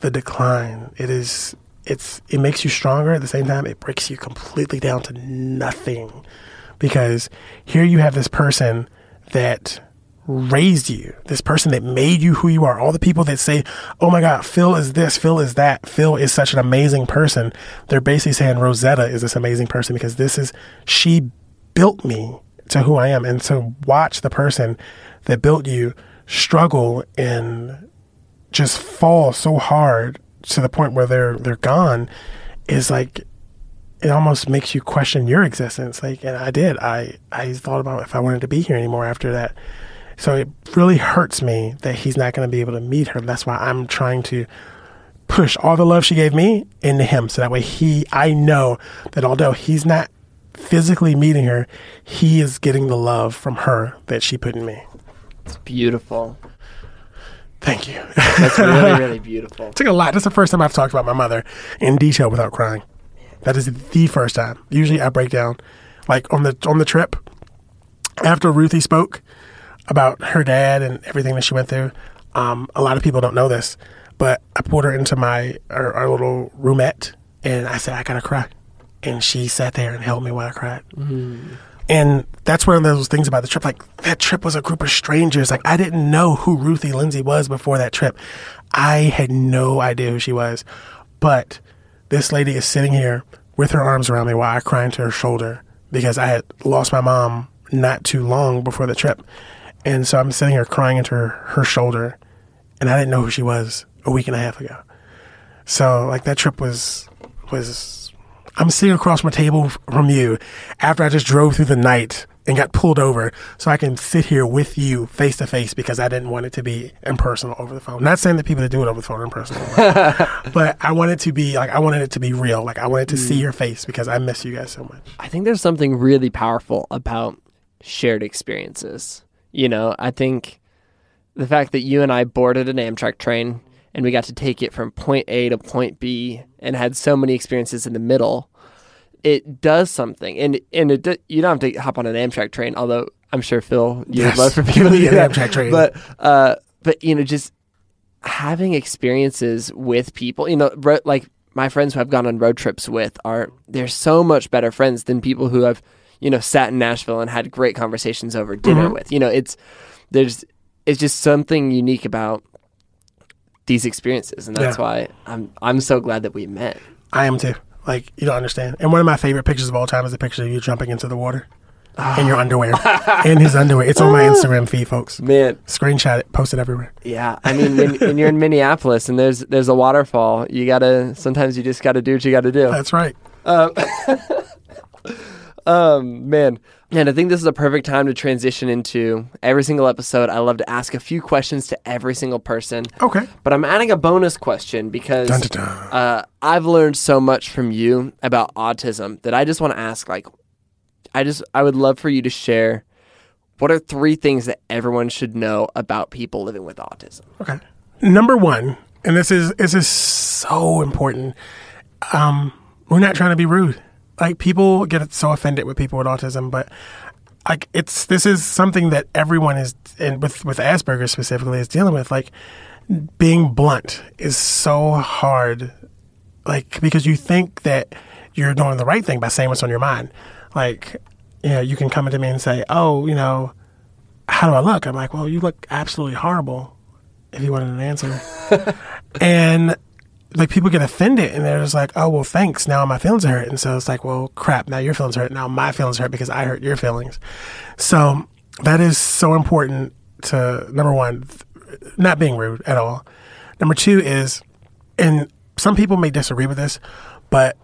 the decline, it is it's it makes you stronger at the same time it breaks you completely down to nothing because here you have this person that raised you. This person that made you who you are. All the people that say oh my god phil is this phil is that. Phil is such an amazing person. They're basically saying rosetta is this amazing person because this is she built me to who i am. And to watch the person that built you struggle and just fall so hard to the point where they're they're gone is like it almost makes you question your existence. Like and i did. I i thought about if i wanted to be here anymore after that so it really hurts me that he's not going to be able to meet her that's why i'm trying to push all the love she gave me into him so that way he i know that although he's not physically meeting her he is getting the love from her that she put in me It's beautiful. thank you That's really, really beautiful. took a lot. That's the first time I've talked about my mother in detail without crying. That is the first time. Usually I break down. Like on the on the trip, after Ruthie spoke about her dad and everything that she went through, um, a lot of people don't know this, but I pulled her into my our, our little roomette and I said I gotta cry, and she sat there and held me while I cried. And that's one of those things about the trip. Like that trip was a group of strangers. Like I didn't know who Ruthie Lindsay was before that trip. I had no idea who she was. But this lady is sitting here with her arms around me while I cry into her shoulder because I had lost my mom not too long before the trip. And so I'm sitting here crying into her, her shoulder and I didn't know who she was a week and a half ago. So like that trip was was I'm sitting across my table from you after I just drove through the night and got pulled over so I can sit here with you face to face because I didn't want it to be impersonal over the phone. Not saying that people that do it over the phone are impersonal, but, but I wanted it to be like I wanted it to be real. Like I wanted to see mm. your face because I miss you guys so much. I think there's something really powerful about shared experiences. You know, I think the fact that you and I boarded an Amtrak train and we got to take it from point A to point B and had so many experiences in the middle, it does something. And and it you don't have to hop on an Amtrak train, although I'm sure Phil you Yes. would love for people to do an. Amtrak train. But uh, but you know, just having experiences with people, you know, ro- like my friends who I've gone on road trips with are they're so much better friends than people who have you know sat in Nashville and had great conversations over dinner Mhm. with. You know, it's there's it's just something unique about these experiences, and that's Yeah. why I'm I'm so glad that we met. I am too. Like you don't understand. And one of my favorite pictures of all time is a picture of you jumping into the water in your underwear, in his underwear. It's on my Instagram feed, folks. Man, Screenshot it, post it everywhere. yeah. I mean, when, when you're in Minneapolis and there's there's a waterfall, you gotta sometimes you just gotta do what you gotta do. That's right. Um, um, man. And I think this is a perfect time to transition into every single episode. I love to ask a few questions to every single person, Okay. but I'm adding a bonus question because Dun, dun, dun. uh, I've learned so much from you about autism that I just want to ask. Like, I just I would love for you to share. What are three things that everyone should know about people living with autism? Okay. Number one, and this is this is so important. Um, we're not trying to be rude. Like people get so offended with people with autism, but like it's this is something that everyone is and with with Asperger's specifically is dealing with. Like being blunt is so hard. Like because you think that you're doing the right thing by saying what's on your mind. Like you know, you can come into me and say, "Oh, you know, how do I look?" I'm like, "Well, you look absolutely horrible." If you wanted an answer, and like people get offended and they're just like, "Oh, well, thanks. Now my feelings are hurt." And so it's like, "Well, crap. Now your feelings hurt. Now my feelings hurt because I hurt your feelings." So that is so important to number one, not being rude at all. Number two is, and some people may disagree with this, but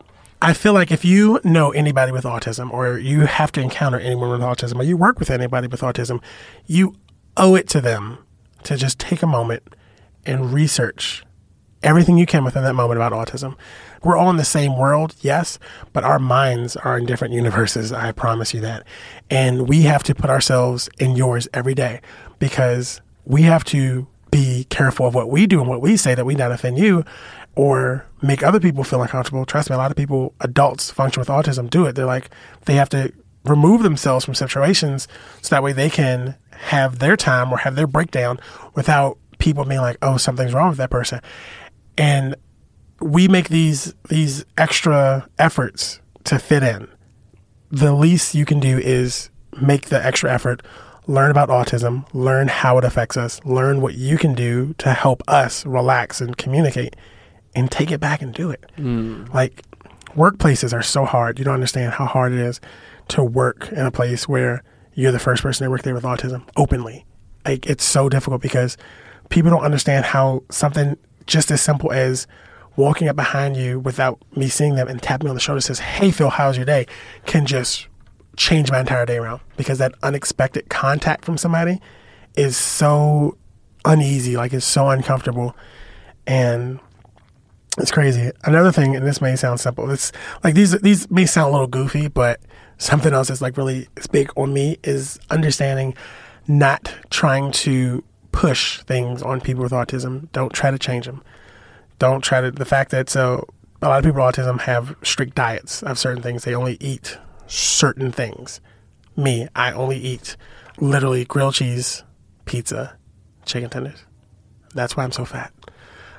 I feel like if you know anybody with autism, or you have to encounter anyone with autism, or you work with anybody with autism, you owe it to them to just take a moment and research everything you can within that moment about autism. We're all in the same world, yes, but our minds are in different universes. I promise you that. And we have to put ourselves in yours every day because we have to be careful of what we do and what we say that we not offend you or make other people feel uncomfortable. Trust me, a lot of people, adults function with autism, do it. They're like, they have to remove themselves from situations so that way they can have their time or have their breakdown without people being like, oh, something's wrong with that person. And we make these these extra efforts to fit in. The least you can do is make the extra effort, learn about autism, learn how it affects us, learn what you can do to help us relax and communicate and take it back and do it. Mm. Like workplaces are so hard. You don't understand how hard it is to work in a place where you're the first person to work there with autism openly. Like it's so difficult because people don't understand how something just as simple as walking up behind you without me seeing them and tapping on the shoulder says, "Hey Phil, how's your day?" can just change my entire day around because that unexpected contact from somebody is so uneasy, like it's so uncomfortable and it's crazy. Another thing, and this may sound simple, it's like these these may sound a little goofy, but something else that's like really big on me is understanding not trying to push things on people with autism. Don't try to change them. Don't try to the fact that so a lot of people with autism have strict diets of certain things. They only eat certain things. Me, I only eat literally grilled cheese, pizza, chicken tenders. That's why I'm so fat.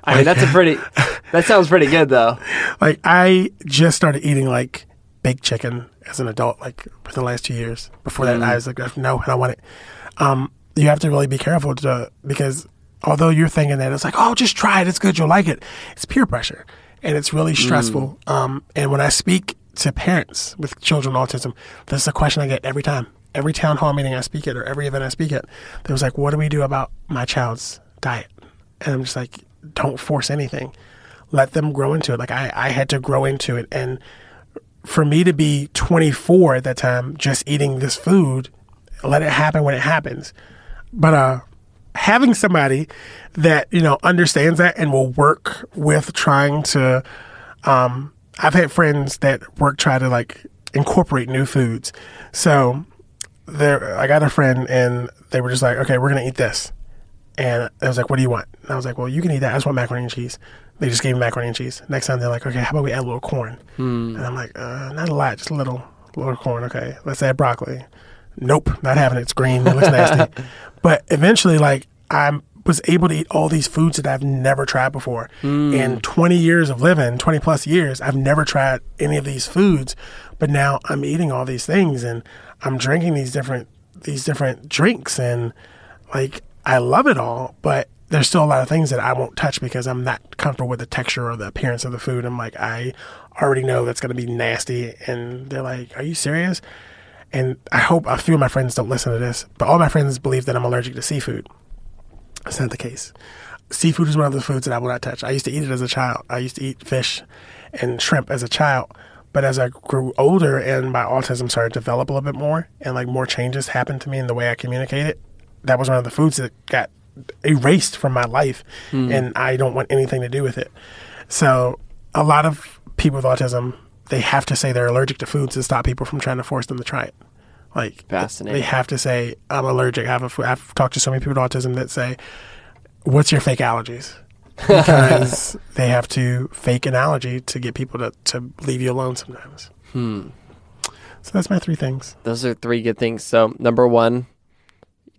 I mean, that's a pretty. That sounds pretty good, though. Like I just started eating like baked chicken as an adult, like within the last two years. Before that, I was like, no, I don't want it. Um, you have to really be careful to because although you're thinking that it's like, oh, just try it, it's good, you'll like it. It's peer pressure, and it's really stressful. Um, and when I speak to parents with children with autism, this is a question I get every time. Every town hall meeting I speak at, or every event I speak at, there was like, what do we do about my child's diet? And I'm just like, don't force anything. Let them grow into it. Like I, I had to grow into it. And for me to be 24 at that time, just eating this food, let it happen when it happens. But uh, having somebody that you know understands that and will work with trying to, um, I've had friends that work try to like incorporate new foods. So there, I got a friend, and they were just like, "Okay, we're gonna eat this," and I was like, "What do you want?" And I was like, "Well, you can eat that. I just want macaroni and cheese." They just gave me macaroni and cheese. Next time they're like, "Okay, how about we add a little corn?" And I'm like, uh, "Not a lot, just a little, little corn." Okay, let's add broccoli. Nope, not having it. It's green. It looks nasty. but eventually, like I was able to eat all these foods that I've never tried before. Hmm. In 20 years of living, 20 plus years, I've never tried any of these foods. But now I'm eating all these things and I'm drinking these different these different drinks and like I love it all, but there's still a lot of things that I won't touch because I'm not comfortable with the texture or the appearance of the food. I'm like, I already know that's going to be nasty. And they're like, Are you serious? And I hope a few of my friends don't listen to this, but all my friends believe that I'm allergic to seafood. That's not the case. Seafood is one of the foods that I will not touch. I used to eat it as a child. I used to eat fish and shrimp as a child. But as I grew older and my autism started to develop a little bit more and like more changes happened to me in the way I communicated, that was one of the foods that got erased from my life hmm. and I don't want anything to do with it. So a lot of people with autism, they have to say they're allergic to foods to stop people from trying to force them to try it. Like Fascinating. they have to say I'm allergic. I have a, f- I've talked to so many people with autism that say, "What's your fake allergies?" Because they have to fake an allergy to get people to, to leave you alone sometimes. Hmm. So that's my three things. Those are three good things. So number one,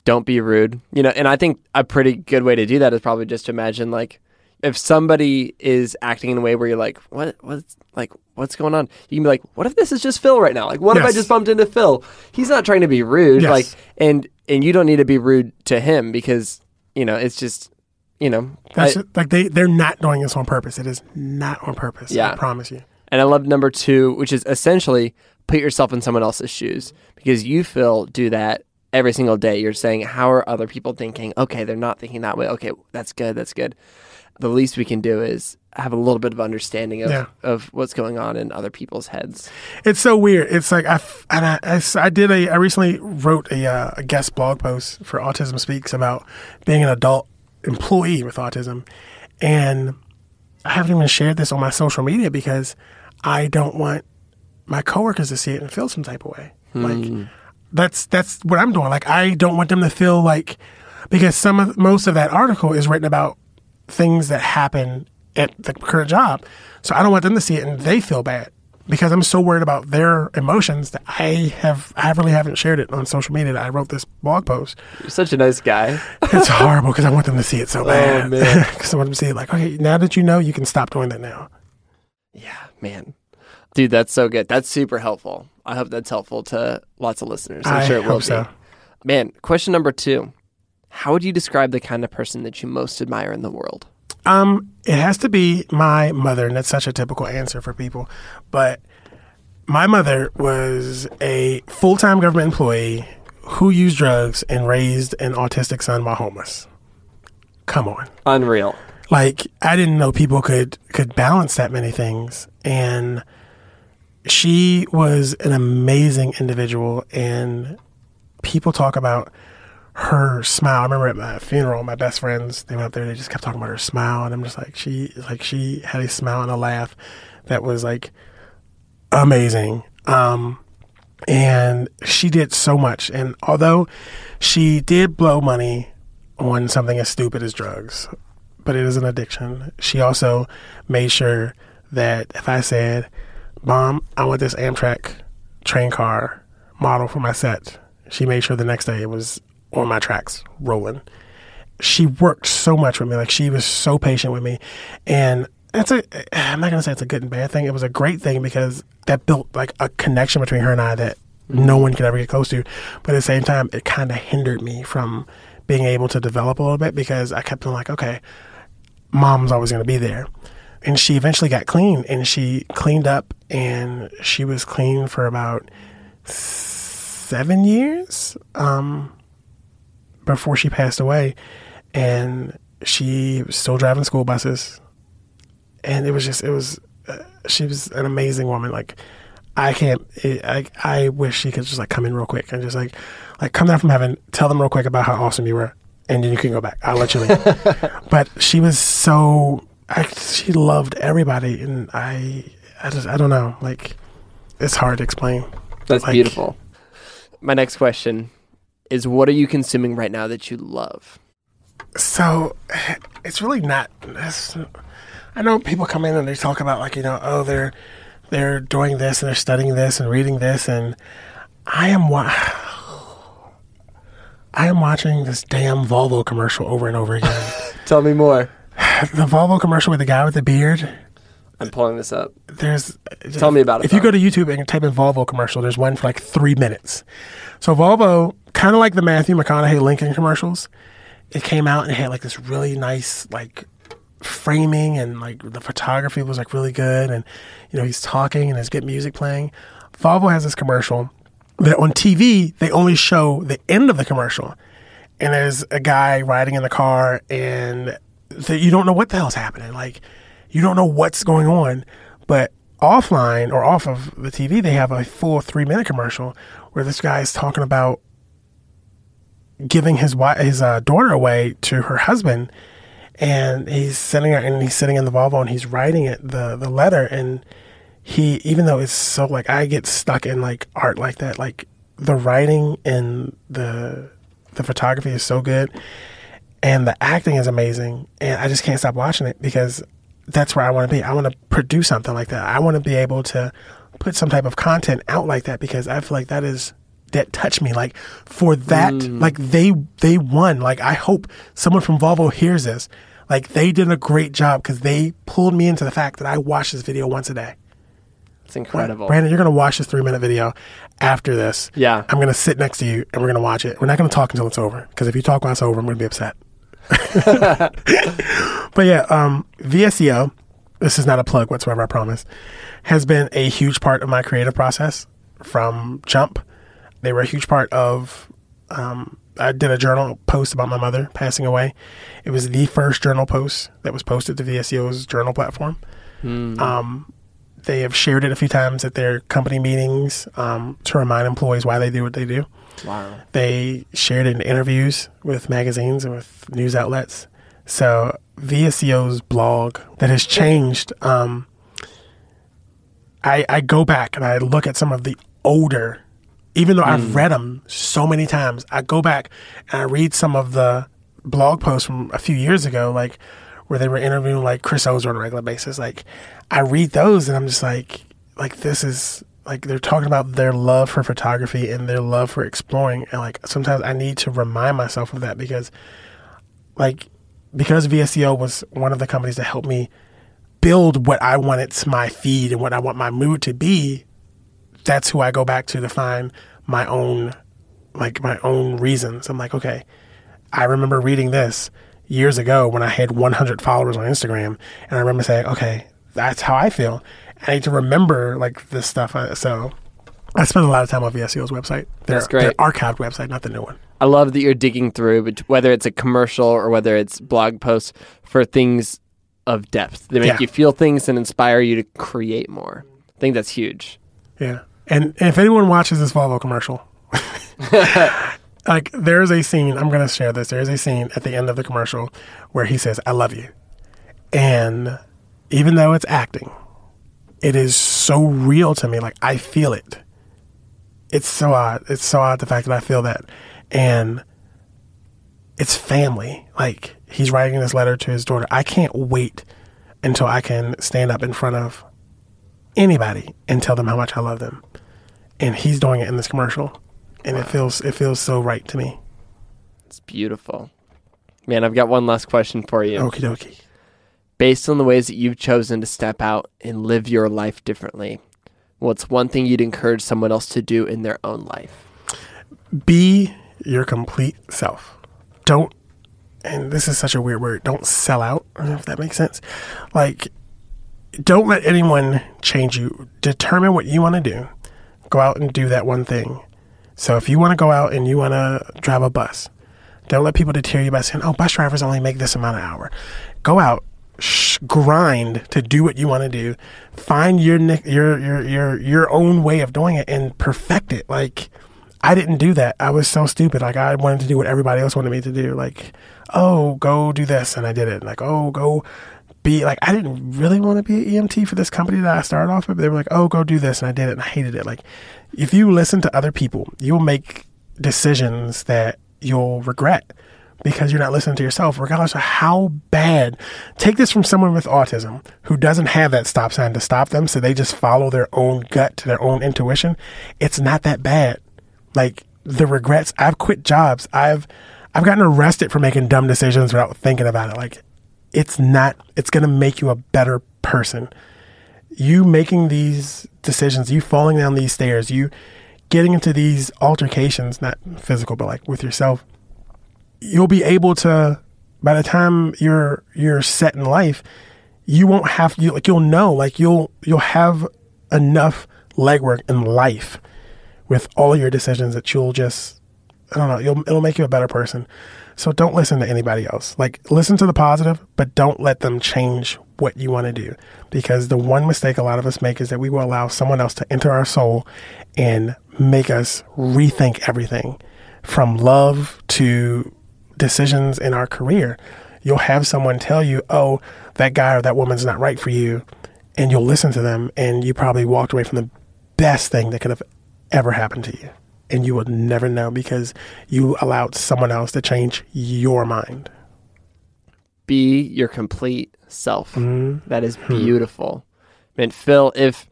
don't be rude. You know, and I think a pretty good way to do that is probably just to imagine like if somebody is acting in a way where you're like, what what's like what's going on? You can be like, what if this is just Phil right now? Like what if I just bumped into Phil? He's not trying to be rude. Yes. Like and and you don't need to be rude to him because, you know, it's just you know, That's I- it. like they they're not doing this on purpose. It is not on purpose. Yeah. I promise you. And I love number two, which is essentially put yourself in someone else's shoes because you, Phil, do that every single day. You're saying, how are other people thinking? Okay, they're not thinking that way. Okay, that's good. That's good. The least we can do is have a little bit of understanding of, Yeah. of what's going on in other people's heads. It's so weird. It's like I and I, I did a I recently wrote a, uh, a guest blog post for Autism Speaks about being an adult employee with autism, and I haven't even shared this on my social media because I don't want my coworkers to see it and feel some type of way. Like that's that's what I'm doing. Like I don't want them to feel like because some of most of that article is written about things that happen at the current job. So I don't want them to see it and they feel bad because I'm so worried about their emotions that I have I really haven't shared it on social media. That I wrote this blog post. You're such a nice guy. It's horrible because I want them to see it so oh, bad. man. Because I want them to see it like, okay, now that you know, you can stop doing that now. Yeah, man. Dude, that's so good. That's super helpful. I hope that's helpful to lots of listeners. I'm I sure it will hope be. so. Man, question number two. How would you describe the kind of person that you most admire in the world? Um, it has to be my mother, and that's such a typical answer for people. But my mother was a full time government employee who used drugs and raised an autistic son while homeless. Come on. Unreal. Like I didn't know people could could balance that many things and she was an amazing individual and people talk about her smile. I remember at my funeral, my best friends, they went up there, they just kept talking about her smile and I'm just like she like she had a smile and a laugh that was like amazing. Um and she did so much and although she did blow money on something as stupid as drugs, but it is an addiction. She also made sure that if I said, Mom, I want this Amtrak train car model for my set, she made sure the next day it was on my tracks rolling. She worked so much with me. Like she was so patient with me. And it's a I'm not gonna say it's a good and bad thing. It was a great thing because that built like a connection between her and I that no one could ever get close to. But at the same time, it kind of hindered me from being able to develop a little bit because I kept being like, okay, mom's always going to be there. And she eventually got clean and she cleaned up and she was clean for about seven years um, before she passed away. And she was still driving school buses. And it was just, it was, uh, she was an amazing woman. Like, I can't. It, I I wish she could just like come in real quick and just like like come down from heaven, tell them real quick about how awesome you were, and then you can go back. I'll let you leave. but she was so. I, she loved everybody, and I I just I don't know. Like it's hard to explain. That's Like- beautiful. my next question is what are you consuming right now that you love? So it's really not. It's, I know people come in and they talk about like you know oh they're they're doing this and they're studying this and reading this and I am wa- I am watching this damn Volvo commercial over and over again. Tell me more. the Volvo commercial with the guy with the beard. I'm pulling this up. There's Tell me about it. if you go to YouTube and type in Volvo commercial, there's one for like three minutes. So Volvo, kind of like the Matthew McConaughey Lincoln commercials, it came out and it had like this really nice like framing and like the photography was like really good and you know he's talking and there's good music playing. Volvo has this commercial that on TV they only show the end of the commercial, and there's a guy riding in the car and the, you don't know what the hell's happening. Like you don't know what's going on, but offline or off of the TV, they have a full three minute commercial where this guy is talking about giving his wife, his uh, daughter away to her husband, and he's sitting and he's sitting in the Volvo and he's writing it the the letter and he even though it's so like I get stuck in like art like that like the writing and the the photography is so good and the acting is amazing and I just can't stop watching it because that's where I want to be. I want to produce something like that. I want to be able to put some type of content out like that because I feel like that is that touched me. Like for that, mm. like they they won. Like I hope someone from Volvo hears this. Like they did a great job because they pulled me into the fact that I watch this video once a day. It's incredible. Branden, you're gonna watch this three minute video after this. Yeah. I'm gonna sit next to you and we're gonna watch it. We're not gonna talk until it's over because if you talk while it's over, I'm gonna be upset. but yeah, um, VSCO, this is not a plug whatsoever, I promise, has been a huge part of my creative process from jump. They were a huge part of. Um, I did a journal post about my mother passing away. It was the first journal post that was posted to VSCO's journal platform. Um, they have shared it a few times at their company meetings um, to remind employees why they do what they do. Wow. They shared it in interviews with magazines and with news outlets. So VSCO's blog that has changed. Um, I I go back and I look at some of the older, even though I've read them so many times. I go back and I read some of the blog posts from a few years ago, like where they were interviewing like Chris Ozer on a regular basis. Like I read those and I'm just like, like this is like they're talking about their love for photography and their love for exploring and like sometimes I need to remind myself of that because like because vsco was one of the companies that helped me build what I wanted my feed and what I want my mood to be, that's who I go back to to find my own like my own reasons. I'm like, okay, I remember reading this years ago when I had 100 followers on Instagram, and I remember saying, okay, that's how I feel. I need to remember like this stuff. Uh, So I spend a lot of time on VSCO's website. Their, That's great. Their archived website, not the new one. I love that you're digging through, but whether it's a commercial or whether it's blog posts for things of depth. They make Yeah. you feel things and inspire you to create more. I think that's huge. Yeah. And, and if anyone watches this Volvo commercial, like there's a scene, I'm going to share this. There's a scene at the end of the commercial where he says, I love you. And even though it's acting, it is so real to me. Like I feel it. It's so odd. It's so odd the fact that I feel that. And it's family. Like he's writing this letter to his daughter. I can't wait until I can stand up in front of anybody and tell them how much I love them. And he's doing it in this commercial. And it feels it feels so right to me. It's beautiful. Man, I've got one last question for you. Okie dokie. Based on the ways that you've chosen to step out and live your life differently, what's one thing you'd encourage someone else to do in their own life? Be your complete self. Don't and this is such a weird word, don't sell out, I don't know if that makes sense. Like don't let anyone change you. Determine what you want to do. Go out and do that one thing. So if you want to go out and you want to drive a bus, don't let people deter you by saying, "Oh, bus drivers only make this amount an hour." Go out, sh- grind to do what you want to do. Find your your your your your own way of doing it and perfect it. Like I didn't do that. I was so stupid. Like I wanted to do what everybody else wanted me to do. Like, oh, go do this, and I did it. Like, oh, go be like, I didn't really want to be an EMT for this company that I started off with. They were like, oh, go do this. And I did it and I hated it. Like, if you listen to other people, you'll make decisions that you'll regret because you're not listening to yourself, regardless of how bad. Take this from someone with autism who doesn't have that stop sign to stop them, so they just follow their own gut to their own intuition. It's not that bad. Like the regrets, I've quit jobs. I've I've gotten arrested for making dumb decisions without thinking about it. Like it's not. It's gonna make you a better person. You making these decisions, you falling down these stairs, you getting into these altercations, not physical, but like with yourself you'll be able to by the time you're you're set in life you won't have you like you'll know like you'll you'll have enough legwork in life with all your decisions that you'll just I don't know you'll it'll make you a better person. So don't listen to anybody else. Like listen to the positive but don't let them change what you want to do. Because the one mistake a lot of us make is that we will allow someone else to enter our soul and make us rethink everything. From love to decisions in our career. You'll have someone tell you, oh, that guy or that woman's not right for you. And you'll listen to them, and you probably walked away from the best thing that could have ever happened to you. And you will never know because you allowed someone else to change your mind. Be your complete self. Mm-hmm. That is beautiful. And Phil, if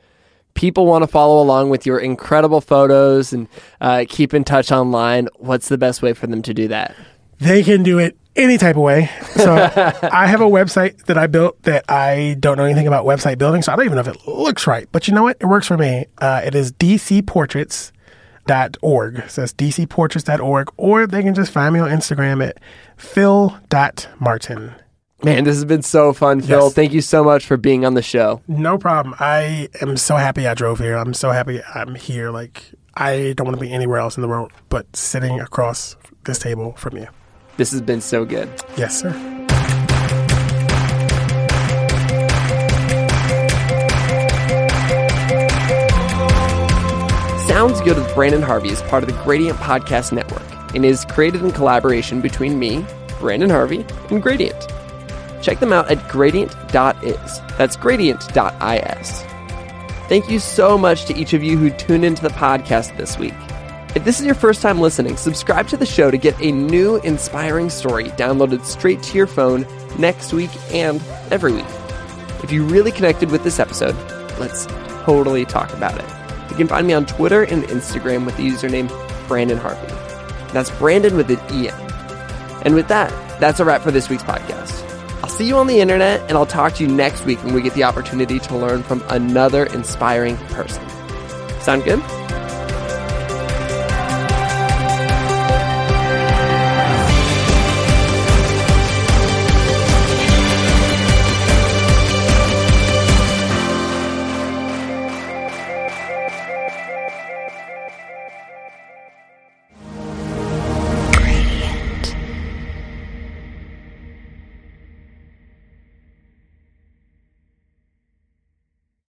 people want to follow along with your incredible photos and uh, keep in touch online, what's the best way for them to do that? They can do it any type of way. So I have a website that I built that I don't know anything about website building, so I don't even know if it looks right. But you know what? It works for me. Uh, it is dcportraits.org. So it's dcportraits.org, or they can just find me on Instagram at phil.martin. Man, this has been so fun, Phil. Yes. Thank you so much for being on the show. No problem. I am so happy I drove here. I'm so happy I'm here. Like, I don't want to be anywhere else in the world but sitting across this table from you. This has been so good. Yes, sir. Sounds Good with Branden Harvey is part of the Gradient Podcast Network and is created in collaboration between me, Branden Harvey, and Gradient. Check them out at gradient.is. That's gradient.is. Thank you so much to each of you who tuned into the podcast this week. If this is your first time listening, subscribe to the show to get a new inspiring story downloaded straight to your phone next week and every week. If you really connected with this episode, let's totally talk about it. You can find me on Twitter and Instagram with the username Branden Harvey. That's Branden with an E. And with that, that's a wrap for this week's podcast. I'll see you on the internet, and I'll talk to you next week when we get the opportunity to learn from another inspiring person. Sound good?